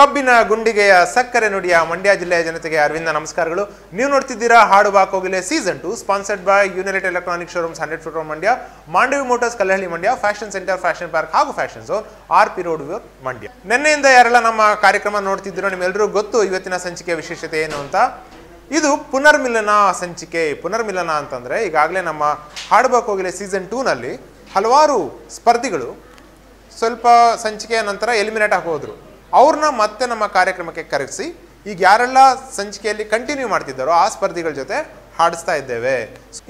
ಕಬ್ಬಿನ ಗುಂಡಿಗೆಯ ಸಕ್ಕರೆ ನುಡಿಯ ಮಂಡ್ಯ ಜಿಲ್ಲೆಯ ಜನತೆಗೆ ಅರವಿಂದ ನಮಸ್ಕಾರಗಳು. ನೀವು ನೋಡ್ತಿದ್ದೀರಾ ಹಾಡು ಬಾಕೋಗಿಲೆ season two sponsored by united electronic showrooms hundred foot Mandya Mandavi motors Kallahalli Mandya fashion centre fashion park ಹಾಗೂ fashion zone R P road Mandya. ನಿನ್ನೆಯಿಂದ ಯಾರೆಲ್ಲ ನಮ್ಮ ಕಾರ್ಯಕ್ರಮ ನೋಡ್ತಿದ್ದೀರೋ ನಿಮ್ಮೆಲ್ಲರೂ ಗೊತ್ತು ಇವತ್ತಿನ ಸಂಚಿಕೆ ವಿಶೇಷತೆ ಏನು ಅಂತ. ಇದು ಪುನರ್ಮಿಲನ ಸಂಚಿಕೆ. ಪುನರ್ಮಿಲನ ಅಂತಂದ್ರೆ ಈಗಾಗಲೇ ನಮ್ಮ ಹಾಡು ಬಾಕೋಗಿಲೆ ಸೀಸನ್ ಟೂನಲ್ಲಿ ಹಲವಾರು ಸ್ಪರ್ಧಿಗಳು ಸ್ವಲ್ಪ ಸಂಚಿಕೆಯ ನಂತರ ಎಲಿಮಿನೇಟ್ ಆಗೋದ್ರು. ಅವ್ರನ್ನ ಮತ್ತೆ ನಮ್ಮ ಕಾರ್ಯಕ್ರಮಕ್ಕೆ ಕರೆಸಿ, ಈಗ ಯಾರೆಲ್ಲ ಸಂಚಿಕೆಯಲ್ಲಿ ಕಂಟಿನ್ಯೂ ಮಾಡ್ತಿದ್ದಾರೋ ಆ ಸ್ಪರ್ಧಿಗಳ ಜೊತೆ ಹಾಡಿಸ್ತಾ ಇದ್ದೇವೆ.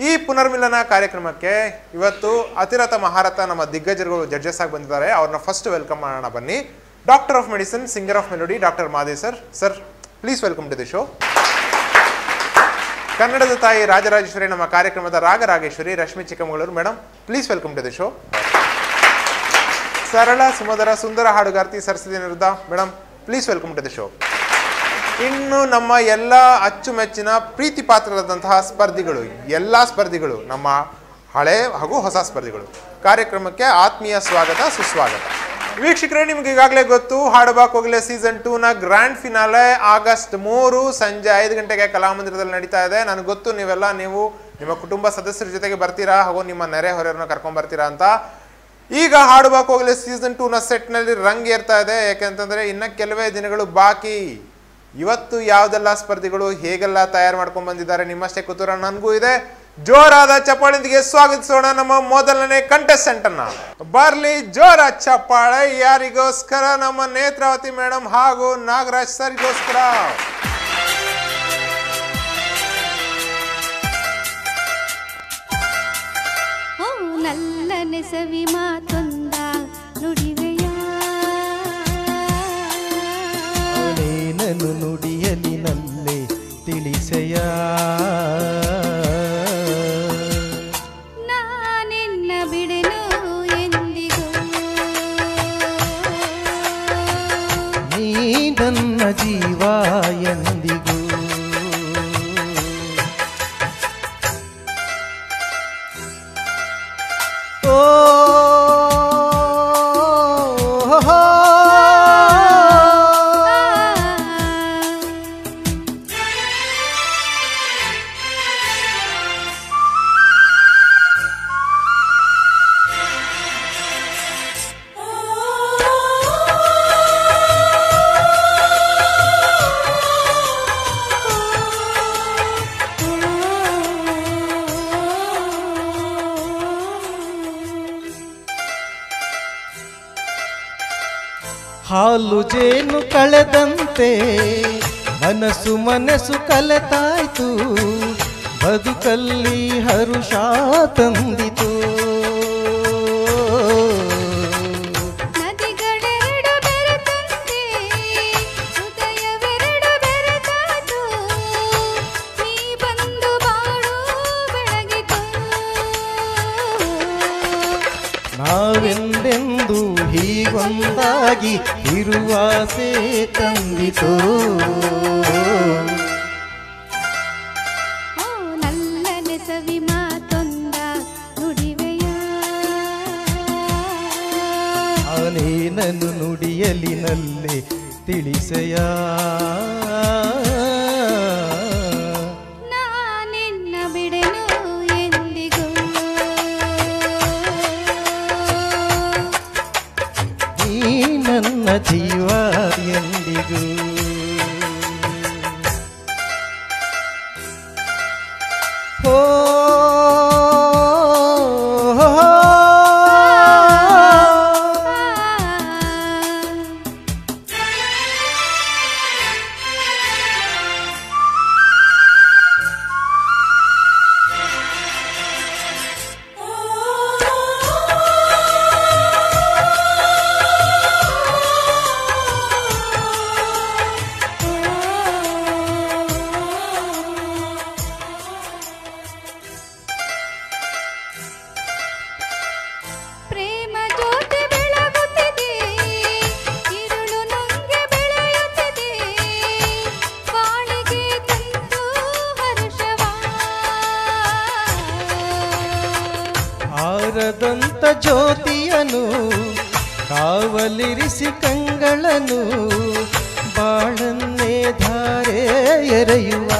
ಈ ಪುನರ್ಮಿಲನ ಕಾರ್ಯಕ್ರಮಕ್ಕೆ ಇವತ್ತು ಅತಿರಥ ಮಹಾರಥ ನಮ್ಮ ದಿಗ್ಗಜರುಗಳು ಜಡ್ಜಸ್ ಆಗಿ ಬಂದಿದ್ದಾರೆ. ಅವ್ರನ್ನ ಫಸ್ಟ್ ವೆಲ್ಕಮ್ ಮಾಡೋಣ ಬನ್ನಿ. Doctor of medicine singer of melody doctor ಮಾದೇ sir sir please welcome to the show ಕನ್ನಡದ ತಾಯಿ ರಾಜರಾಜೇಶ್ವರಿ, ನಮ್ಮ ಕಾರ್ಯಕ್ರಮದ Ragarageshwari, Rashmi Chikkamagaluru. Madam please welcome to the show ಸರಳ, ಸುಮಧರ, ಸುಂದರ ಹಾಡುಗಾರ್ತಿ Saraswati Niruddha. Madam please welcome to the show ಇನ್ನು ನಮ್ಮ ಎಲ್ಲ ಅಚ್ಚುಮೆಚ್ಚಿನ ಪ್ರೀತಿ ಪಾತ್ರರಾದಂತಹ ಸ್ಪರ್ಧಿಗಳು, ಎಲ್ಲ ಸ್ಪರ್ಧಿಗಳು, ನಮ್ಮ ಹಳೆ ಹಾಗೂ ಹೊಸ ಸ್ಪರ್ಧಿಗಳು. ಕಾರ್ಯಕ್ರಮಕ್ಕೆ ಆತ್ಮೀಯ ಸ್ವಾಗತ, ಸುಸ್ವಾಗತ. ವೀಕ್ಷಕರೇ, ನಿಮ್ಗೆ ಈಗಾಗಲೇ ಗೊತ್ತು ಹಾಡುಬಾ ಕೋಗಿಲೆ ಸೀಸನ್ ಟೂನ ಗ್ರ್ಯಾಂಡ್ ಫಿನಾಲೆ ಆಗಸ್ಟ್ ಮೂರು ಸಂಜೆ ಐದು ಗಂಟೆಗೆ ಕಲಾಮಂದಿರದಲ್ಲಿ ನಡೀತಾ ಇದೆ. ನನಗೆ ಗೊತ್ತು, ನೀವೆಲ್ಲ ನೀವು ನಿಮ್ಮ ಕುಟುಂಬ ಸದಸ್ಯರ ಜೊತೆಗೆ ಬರ್ತೀರಾ ಹಾಗೂ ನಿಮ್ಮ ನೆರೆ ಹೊರೆಯವ್ರನ್ನ ಕರ್ಕೊಂಡ್ ಬರ್ತೀರಾ ಅಂತ. ಈಗ ಹಾಡುಬಾ ಹೋಗಲಿ ಸೀಸನ್ ಟೂ ನ ಸೆಟ್ನಲ್ಲಿ ರಂಗ್ ಏರ್ತಾ ಇದೆ. ಯಾಕೆಂತಂದರೆ ಇನ್ನ ಕೆಲವೇ ದಿನಗಳು ಬಾಕಿ. ಇವತ್ತು ಯಾವುದೆಲ್ಲ ಸ್ಪರ್ಧಿಗಳು ಹೇಗೆಲ್ಲ ತಯಾರು ಮಾಡ್ಕೊಂಡ್ ಬಂದಿದ್ದಾರೆ ನಿಮ್ಮಷ್ಟೇ ಕುತೂಹಲ ನನಗೂ ಇದೆ. ಜೋರಾದ ಚಪ್ಪಾಳಿಂದಿಗೆ ಸ್ವಾಗತಿಸೋಣ ನಮ್ಮ ಮೊದಲನೇ ಕಂಟೆಸ್ಟೆಂಟ್ ಅನ್ನ. ಬರ್ಲಿ, ಜೋರ ಚಪ್ಪಾಳೆ. ಯಾರಿಗೋಸ್ಕರ? ನಮ್ಮ ನೇತ್ರಾವತಿ ಮೇಡಮ್ ಹಾಗೂ ನಾಗರಾಜ್ ಸರ್ಗೋಸ್ಕರ. ನಲ್ಲ ನೆಸವಿ ಮಾತೊಂದ ನುಡಿವೆಯ? ನೇನನು ನುಡಿಯಲಿ ನಲ್ಲೆ ತಿಳಿಸೆಯ? ನಾನೆನ್ನ ಬಿಡೆನು ಎಂದಿಗೂ? ನೀ ನನ್ನ ಜೀವ हो ಕಳೆದಂತೆ ಮನಸ್ಸು ಮನಸ್ಸು ಕಲೆತಾಯ್ತು ಬದುಕಲ್ಲಿ ಹರುಷ ತಂದಿತು ನದಿಗಳೆರಡು ಹೀಗೊಂದಾಗಿ ಇರುವಾಸೆ ತಂದಿತು. ಓ ನಲ್ಲ ನೆಸವಿ ಮಾತೊಂದ ನುಡಿವೆಯ? ಆನೇನನು ನುಡಿಯಲಿ ನಲ್ಲೆ ತಿಳಿಸೆಯ? ನನ್ನ ಜೀವ ಎರೆಯುವ.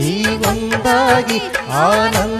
ಈ ಹೀಗೊಂದಾಗಿ ಆನಂದ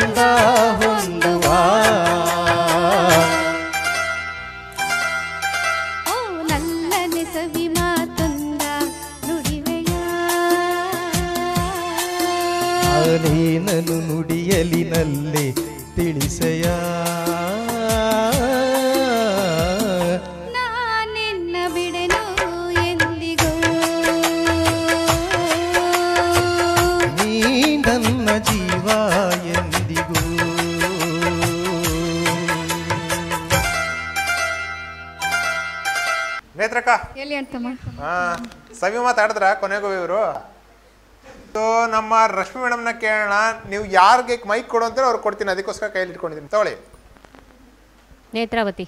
ಹಾ ಸವಿ ಮಾತಾಡಿದ್ರ ಕೊನೆಗೂ ಇವರು ನಮ್ಮ ರಶ್ಮಿ ಮೇಡಮ್ನ ಕೇಳೋಣ ನೀವು ಯಾರಿಗೆ ಮೈಕ್ ಕೊಡು ಅಂತ ಅವ್ರು ಕೊಡ್ತೀನಿ ಅದಕ್ಕೋಸ್ಕರ ಕೈಯಲ್ಲಿ ಇಟ್ಕೊಂಡಿದ್ದೀನಿ ತಗೊಳ್ಳಿ ನೇತ್ರಾವತಿ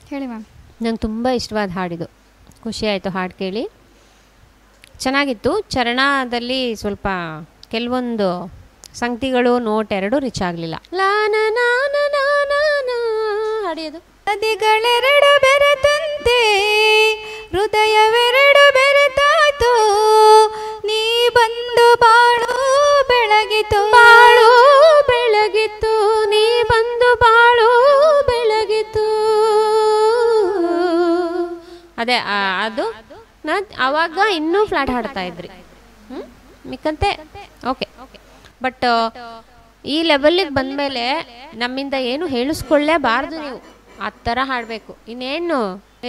ಹೇಳಿ ಮ್ಯಾಮ್ ನಂಗೆ ತುಂಬ ಇಷ್ಟವಾದ ಹಾಡಿದು ಖುಷಿ ಆಯಿತು ಹಾಡು ಕೇಳಿ ಚೆನ್ನಾಗಿತ್ತು ಚರಣದಲ್ಲಿ ಸ್ವಲ್ಪ ಕೆಲವೊಂದು ಸಂಗತಿಗಳು ನೋಟ್ ಎರಡು ರಿಚ್ ಆಗಲಿಲ್ಲ ಲಾನ ನಾನ ನಾನ ನಾ ಹಾಡಿಯೋದು ನದಿಗಳೆರಡು ಬೆರೆತಂತೆ ಹೃದಯವೆರಡು ಬೆರೆತಾಯ್ತು. ನೀ ಬಂದು ಬಾಳು ಬೆಳಗಿತು. ಬಾಳು ಬೆಳಗಿತ್ತು ನೀ ಬಂದು ಬಾಳು ಬೆಳಗಿತು. ಅದೇ ಅದು ನಾ ಅವಾಗ ಇನ್ನೂ ಫ್ಲಾಟ್ ಹಾಡ್ತಾ ಇದ್ರಿ? ಮಿಕ್ಕಂತೆ? ಓಕೆ. ಬಟ್, ಈ ಲೆವೆಲ್ಲಿಗೆ ಬಂದಮೇಲೆ ನಮ್ಮಿಂದ ಏನು ಹೇಳಿಸ್ಕೊಳ್ಳೇಬಾರ್ದು ನೀವು. ಆ ಥರ ಹಾಡಬೇಕು. ಇನ್ನೇನು?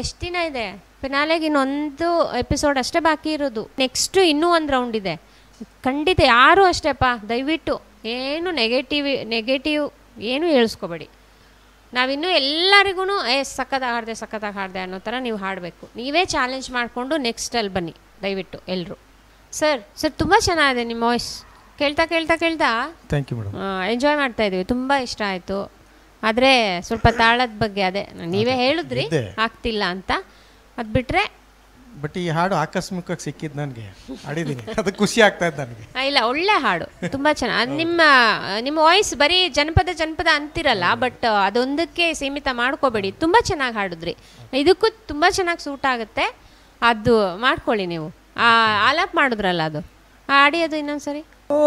ಎಷ್ಟು ದಿನ ಇದೆ? ಫಿನಾಲೆಗೆ ಇನ್ನೊಂದು ಎಪಿಸೋಡ್ ಅಷ್ಟೇ ಬಾಕಿ ಇರೋದು. ನೆಕ್ಸ್ಟು ಇನ್ನೂ ಒಂದು ರೌಂಡ್ ಇದೆ. ಖಂಡಿತ ಯಾರೂ ಅಷ್ಟೇಪ್ಪ ದಯವಿಟ್ಟು ಏನು ನೆಗೆಟಿವ್ ನೆಗೆಟಿವ್ ಏನು ಹೇಳಿಸ್ಕೋಬೇಡಿ. ನಾವಿನ್ನೂ ಎಲ್ಲರಿಗೂ ಏ ಸಖತ್ತಾಗಿ ಹಾಡಿದೆ ಸಖತ್ತಾಗಿ ಹಾಡಿದೆ ಅನ್ನೋ ಥರ ನೀವು ಹಾಡಬೇಕು. ನೀವೇ ಚಾಲೆಂಜ್ ಮಾಡಿಕೊಂಡು ನೆಕ್ಸ್ಟಲ್ಲಿ ಬನ್ನಿ ದಯವಿಟ್ಟು ಎಲ್ಲರೂ ಸರ್ ಸರ್ ತುಂಬ ಚೆನ್ನಾಗಿದೆ ನಿಮ್ಮ ವಾಯ್ಸ್ ಕೇಳ್ತಾ ಕೇಳ್ತಾ ಕೇಳ್ತಾ? ಥ್ಯಾಂಕ್ ಯು ಮೇಡಮ್ ಎಂಜಾಯ್ ಮಾಡ್ತಾ ಇದ್ದೀವಿ ತುಂಬ ಇಷ್ಟ ಆಯಿತು. ಆದರೆ ಸ್ವಲ್ಪ ತಾಳದ ಬಗ್ಗೆ ಅದೇ ನೀವೇ ಹೇಳಿದ್ರಿ. ಆಗ್ತಿಲ್ಲ ಅಂತ. ಅದು ಬಿಟ್ರೆ? ಬಟ್ ಈ ಹಾಡು ಆಕಸ್ಮಿಕವಾಗಿ ಸಿಕ್ಕಿದ್ದು ನನಗೆ. ಹಾಡಿದ್ದೀನಿ ಅದು ಖುಷಿ ಆಗ್ತಾ ಇತ್ತು ನನಗೆ. ಇಲ್ಲ ಒಳ್ಳೆ ಹಾಡು. ತುಂಬ ಚೆನ್ನಾಗಿ ನಿಮ್ಮ ನಿಮ್ಮ ವಾಯ್ಸ್ ಬರೀ ಜನಪದ ಜನಪದ ಅಂತಿರಲ್ಲ ಬಟ್ ಅದೊಂದಕ್ಕೆ ಸೀಮಿತ ಮಾಡ್ಕೋಬೇಡಿ. ತುಂಬ ಚೆನ್ನಾಗಿ ಹಾಡಿದ್ರಿ. ಇದಕ್ಕೂ ತುಂಬ ಚೆನ್ನಾಗಿ ಸೂಟ್ ಆಗುತ್ತೆ. ಅದು ಮಾಡ್ಕೊಳ್ಳಿ ನೀವು. ಆ ಆಲಾಪ್ ಮಾಡಿದ್ರಲ್ಲ ಅದು. ಹಾಡಿ ಅದು ಇನ್ನೊಂದ್ಸರಿ. ಓ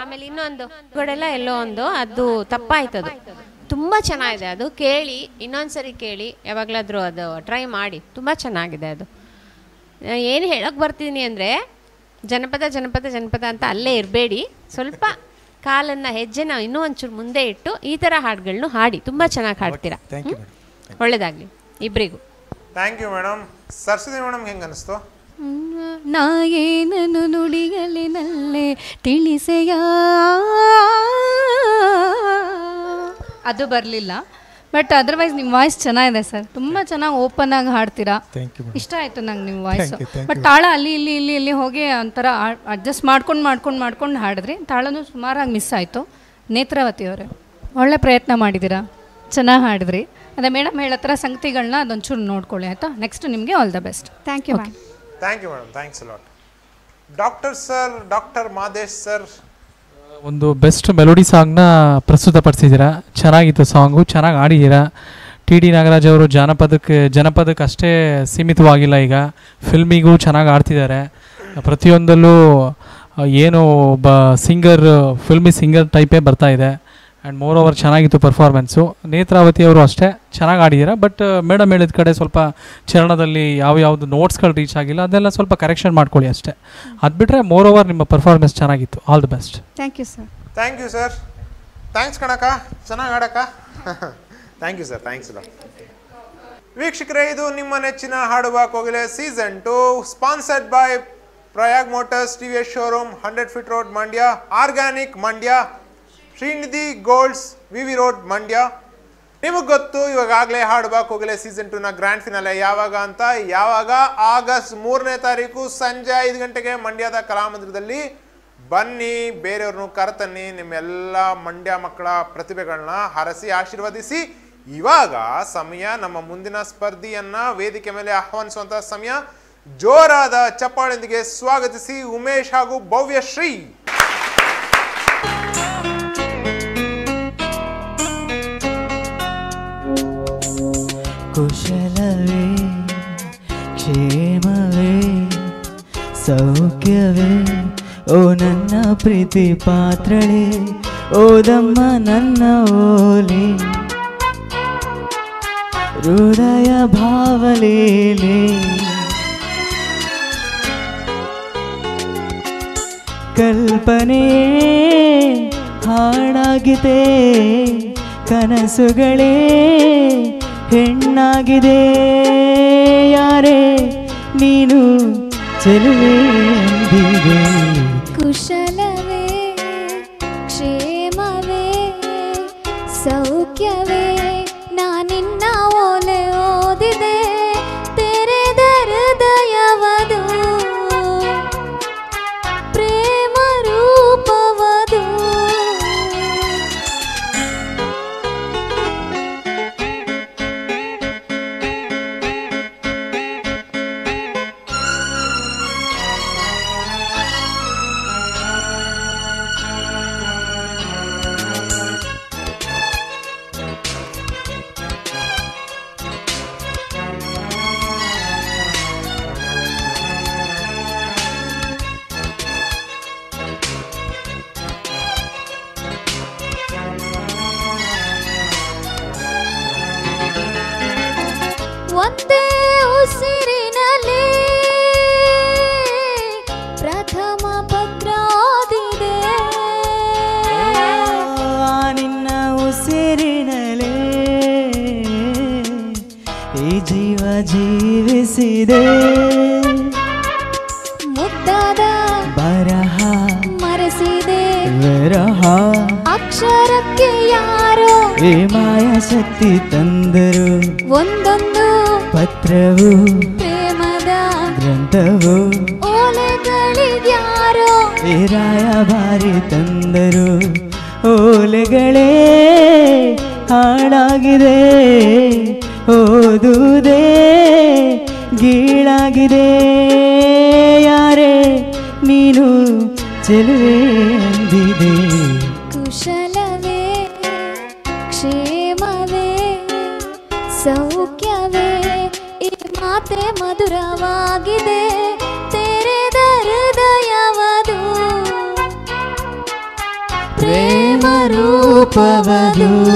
ಆಮೇಲೆ ಇನ್ನೊಂದು ಕಡೆಲ್ಲ ಎಲ್ಲೋ ಒಂದು ಅದು ತಪ್ಪಾಯ್ತದು. ತುಂಬ ಚೆನ್ನಾಗಿದೆ ಅದು. ಕೇಳಿ ಇನ್ನೊಂದ್ಸರಿ ಕೇಳಿ ಯಾವಾಗಲಾದರೂ ಅದು ಟ್ರೈ ಮಾಡಿ. ತುಂಬ ಚೆನ್ನಾಗಿದೆ ಅದು. ಏನು ಹೇಳೋಕೆ ಬರ್ತೀನಿ ಅಂದರೆ ಜನಪದ ಜನಪದ ಜನಪದ ಅಂತ ಅಲ್ಲೇ ಇರಬೇಡಿ. ಸ್ವಲ್ಪ ಕಾಲನ್ನು ನಾವು ಇನ್ನೂ ಒಂಚೂರು ಮುಂದೆ ಇಟ್ಟು ಈ ಥರ ಹಾಡುಗಳನ್ನು ಹಾಡಿ. ತುಂಬ ಚೆನ್ನಾಗಿ ಹಾಡ್ತೀರಾ? ಒಳ್ಳೇದಾಗಲಿ ಇಬ್ಬರಿಗೂ thank you madam Saraswati madam ಹೆಂಗೆ ಅನಿಸ್ತು? ನಾ ನುಡಿಗಳಿನಲ್ಲೇ ನುಡಿಗಲಿನಲ್ಲೇ ತಿಳಿಸೆಯ? ಅದು ಬರಲಿಲ್ಲ ಬಟ್ ಅದರ್ವೈಸ್ ನಿಮ್ಮ ವಾಯ್ಸ್ ಚೆನ್ನಾಗಿದೆ ಸರ್. ತುಂಬ ಚೆನ್ನಾಗಿ ಓಪನ್ ಆಗಿ ಹಾಡ್ತೀರಾ? ಥ್ಯಾಂಕ್ ಯು ಇಷ್ಟ ಆಯಿತು ನಂಗೆ ನಿಮ್ಮ ವಾಯ್ಸ್ ಬಟ್ ತಾಳ ಅಲ್ಲಿ ಇಲ್ಲಿ ಇಲ್ಲಿ ಇಲ್ಲಿ ಹೋಗಿ ಒಂಥರ ಅಡ್ಜಸ್ಟ್ ಮಾಡ್ಕೊಂಡು ಮಾಡ್ಕೊಂಡು ಮಾಡ್ಕೊಂಡು ಹಾಡಿದ್ರಿ. ತಾಳನೂ ಸುಮಾರಾಗಿ ಮಿಸ್ ಆಯಿತು. ನೇತ್ರಾವತಿ ಅವರೇ ಒಳ್ಳೆ ಪ್ರಯತ್ನ ಮಾಡಿದ್ದೀರಾ? ಚೆನ್ನಾಗಿ ಹಾಡಿದ್ರಿ. ಅದೇ ಮೇಡಮ್ ಹೇಳತ್ರ ಥರ ಸಂಗತಿಗಳನ್ನ ಅದೊಂಚೂರು ನೋಡ್ಕೊಳ್ಳಿ ಆಯಿತಾ? ನೆಕ್ಸ್ಟ್ ನಿಮಗೆ all the best thank you ma'am thank you madam thanks lot doctor sir doctor Madesh sir ಒಂದು ಬೆಸ್ಟ್ ಮೆಲೋಡಿ ಸಾಂಗ್ನ ಪ್ರಸ್ತುತಪಡಿಸಿದ್ದೀರಾ? ಚೆನ್ನಾಗಿತ್ತು ಸಾಂಗು ಚೆನ್ನಾಗಿ ಆಡಿದ್ದೀರಾ ಟಿ ಡಿ ನಾಗರಾಜ್ ಅವರು ಜಾನಪದಕ್ಕೆ, ಜನಪದಕ್ಕೆ ಅಷ್ಟೇ ಸೀಮಿತವಾಗಿಲ್ಲ ಈಗ. ಫಿಲ್ಮಿಗೂ ಚೆನ್ನಾಗಿ ಆಡ್ತಿದ್ದಾರೆ ಪ್ರತಿಯೊಂದಲ್ಲೂ ಏನು ಒಬ್ಬ ಸಿಂಗರ್ ಫಿಲ್ಮಿ ಸಿಂಗರ್ ಟೈಪೇ ಬರ್ತಾ ಇದೆ. ಆ್ಯಂಡ್ ಮೋರ್ ಓವರ್ ಚೆನ್ನಾಗಿತ್ತು ಪರ್ಫಾರ್ಮೆನ್ಸು ನೇತ್ರಾವತಿ ಅವರು ಅಷ್ಟೇ ಚೆನ್ನಾಗಿ ಆಡಿದ್ದೀರಾ ಬಟ್ ಮೇಡಮ್ ಹೇಳಿದ ಕಡೆ ಸ್ವಲ್ಪ ಚರಣದಲ್ಲಿ ಯಾವ ಯಾವುದು ನೋಟ್ಸ್ಗಳು ರೀಚ್ ಆಗಿಲ್ಲ ಅದೆಲ್ಲ ಸ್ವಲ್ಪ ಕರೆಕ್ಷನ್ ಮಾಡ್ಕೊಳ್ಳಿ ಅಷ್ಟೇ. ಅದು ಬಿಟ್ಟರೆ ಮೋರ್ ಓವರ್ ನಿಮ್ಮ ಪರ್ಫಾರ್ಮೆನ್ಸ್ ಚೆನ್ನಾಗಿತ್ತು. All the best thank you sir thank you sir thanks ಕಣಕ ಚೆನ್ನಾಗಿ ಆಡಕ ಥ್ಯಾಂಕ್ ಯು ಸರ್ ಥ್ಯಾಂಕ್ಸ್ ವೀಕ್ಷಕರೇ ಇದು ನಿಮ್ಮ ನೆಚ್ಚಿನ ಹಾಡುವ ಕೋಗಿಲೆ season two sponsored by Prayag motors T V S showroom hundred feet road Mandya organic Mandya Shrinidhi golds V V road, Mandya. ನಿಮಗೆ ಗೊತ್ತು ಇವಾಗಲೇ ಹಾಡು ಬಾಕ್ ಹೋಗಲೇ ಸೀಸನ್ ಟೂನ ಗ್ರ್ಯಾಂಡ್ ಫಿನಾಲೆ ಯಾವಾಗ ಅಂತ? ಯಾವಾಗ? ಆಗಸ್ಟ್ ಮೂರನೇ ತಾರೀಕು ಸಂಜೆ ಐದು ಗಂಟೆಗೆ ಮಂಡ್ಯದ ಕಲಾಮಂದಿರದಲ್ಲಿ. ಬನ್ನಿ, ಬೇರೆಯವ್ರನ್ನು ಕರೆತನ್ನಿ, ನಿಮ್ಮೆಲ್ಲ ಮಂಡ್ಯ ಮಕ್ಕಳ ಪ್ರತಿಭೆಗಳನ್ನ ಹರಸಿ ಆಶೀರ್ವದಿಸಿ. ಇವಾಗ ಸಮಯ, ನಮ್ಮ ಮುಂದಿನ ಸ್ಪರ್ಧಿಯನ್ನ ವೇದಿಕೆ ಮೇಲೆ ಆಹ್ವಾನಿಸುವಂತಹ ಸಮಯ. ಜೋರಾದ ಚಪ್ಪಾಳಿಂದಿಗೆ ಸ್ವಾಗತಿಸಿ ಉಮೇಶ್ ಹಾಗೂ ಭವ್ಯಶ್ರೀ ಕುಶಲವೇ, ಕ್ಷೇಮವೇ, ಸೌಖ್ಯವೇ. ಓ ನನ್ನ ಪ್ರೀತಿ ಪಾತ್ರಳೆ ಓದಮ್ಮ ನನ್ನ ಓಲಿ. ಹೃದಯ ಭಾವಲೇಲಿ. ಕಲ್ಪನೆ ಹಾಡಾಗಿದೆ ಕನಸುಗಳೇ ಹೆಣ್ಣಾಗಿದೆ. ಯಾರೇ ನೀನು ಚೆಲುವೆ ಎಂದಿದೆ. ಕುಶಲವೇ ಶಕ್ತಿ ತಂದರು. ಒಂದೊಂದು ಪತ್ರವು ಪ್ರೇಮದ ಗ್ರಂಥವು ಓಲೆಗಳಿಗ್ಯಾರೋ ಏ ಬಾರಿ ತಂದರು. ಓಲೆಗಳೇ ಹಾಳಾಗಿದೆ. ಓದುವುದೇ ಗೀಳಾಗಿದೆ. ಯಾರೇ ನೀನು ಚೆಲುವೆ ರೂಪವದು ನೂರಾರು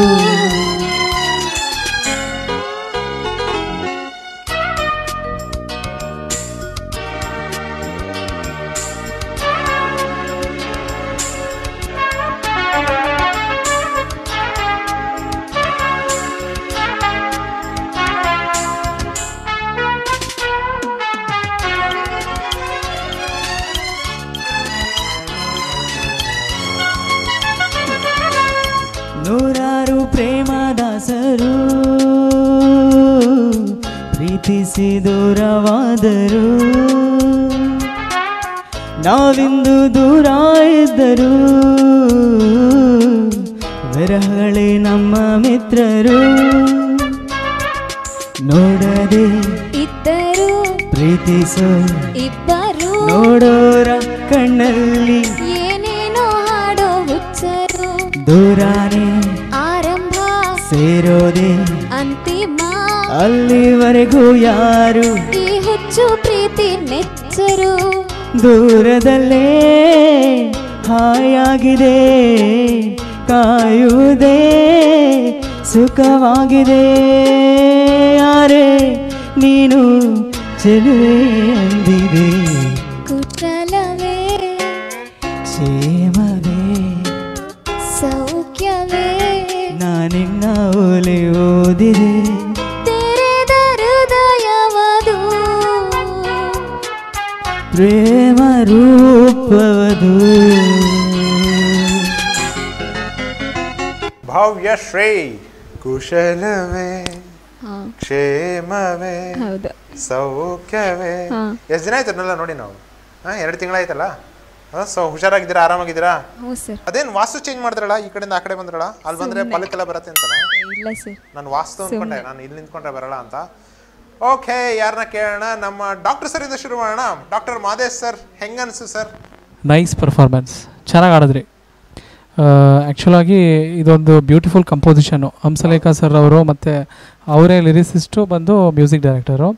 ಸುಖವಾಗಿದೆ ಯಾರೇ ನೀನು ಚೆಲುವೆ ಎಂದಿದೆ. ಕುಶಲವೇ ಕ್ಷೇಮವೇ. ಸೌಖ್ಯವೇ ನಾನಿನ್ನ ಒಲೆ ಓದಿದೆ. ಪ್ರೇಮ ರೂಪವದು. ಭವ್ಯಶ್ರೀ ಕುಶಲವೇ ಕ್ಷೇಮವೇ ಸೌಖ್ಯವೇ. ಎಷ್ಟ್ ದಿನ ಆಯ್ತಲ್ಲ ನೋಡಿ ನಾವು. ಹಾ ಎರಡು ತಿಂಗಳಾಯ್ತಲ್ಲ ಸೊ ಹುಷಾರಾಗಿದ್ದೀರಾ ಆರಾಮಾಗಿದ್ದೀರಾ? ಅದೇನ್ ವಾಸ್ತು ಚೇಂಜ್ ಮಾಡಿದ್ರಲ್ಲ ಈ ಕಡೆಯಿಂದ ಆ ಕಡೆ ಬಂದ್ರಲ್ಲ? ಅಲ್ಲಿ ಬಂದ್ರೆ ಪಲಕ್ಕೆಲ್ಲ ಬರತ್ತೆ ಅಂತ ನಾನು ವಾಸ್ತು ಅನ್ಕೊಂಡೆ ನಾನು ಇಲ್ಲಿ ನಿಂತ್ಕೊಂಡ್ರೆ ಬರಲ್ಲ ಅಂತ. ಓಕೆ ಯಾರನ್ನ ಕೇಳೋಣ? ನಮ್ಮ ಡಾಕ್ಟರ್ ಸರ್ ಇಂದ ಶುರು ಮಾಡೋಣ. ಡಾಕ್ಟರ್ ಮಾದೇಶ್ ಸರ್ ಹೆಂಗನ್ಸು ಸರ್ ನೈಸ್ ಪರ್ಫಾರ್ಮೆನ್ಸ್ ಚೆನ್ನಾಗಿ ಆಡಿದ್ರಿ. ಆ್ಯಕ್ಚುಲಾಗಿ ಇದೊಂದು ಬ್ಯೂಟಿಫುಲ್ ಕಂಪೋಸಿಷನು ಹಂಸಲೇಖ ಸರ್ ಅವರು ಮತ್ತು ಅವರೇ ಲಿರಿಸಿಸ್ಟು ಬಂದು ಮ್ಯೂಸಿಕ್ ಡೈರೆಕ್ಟರು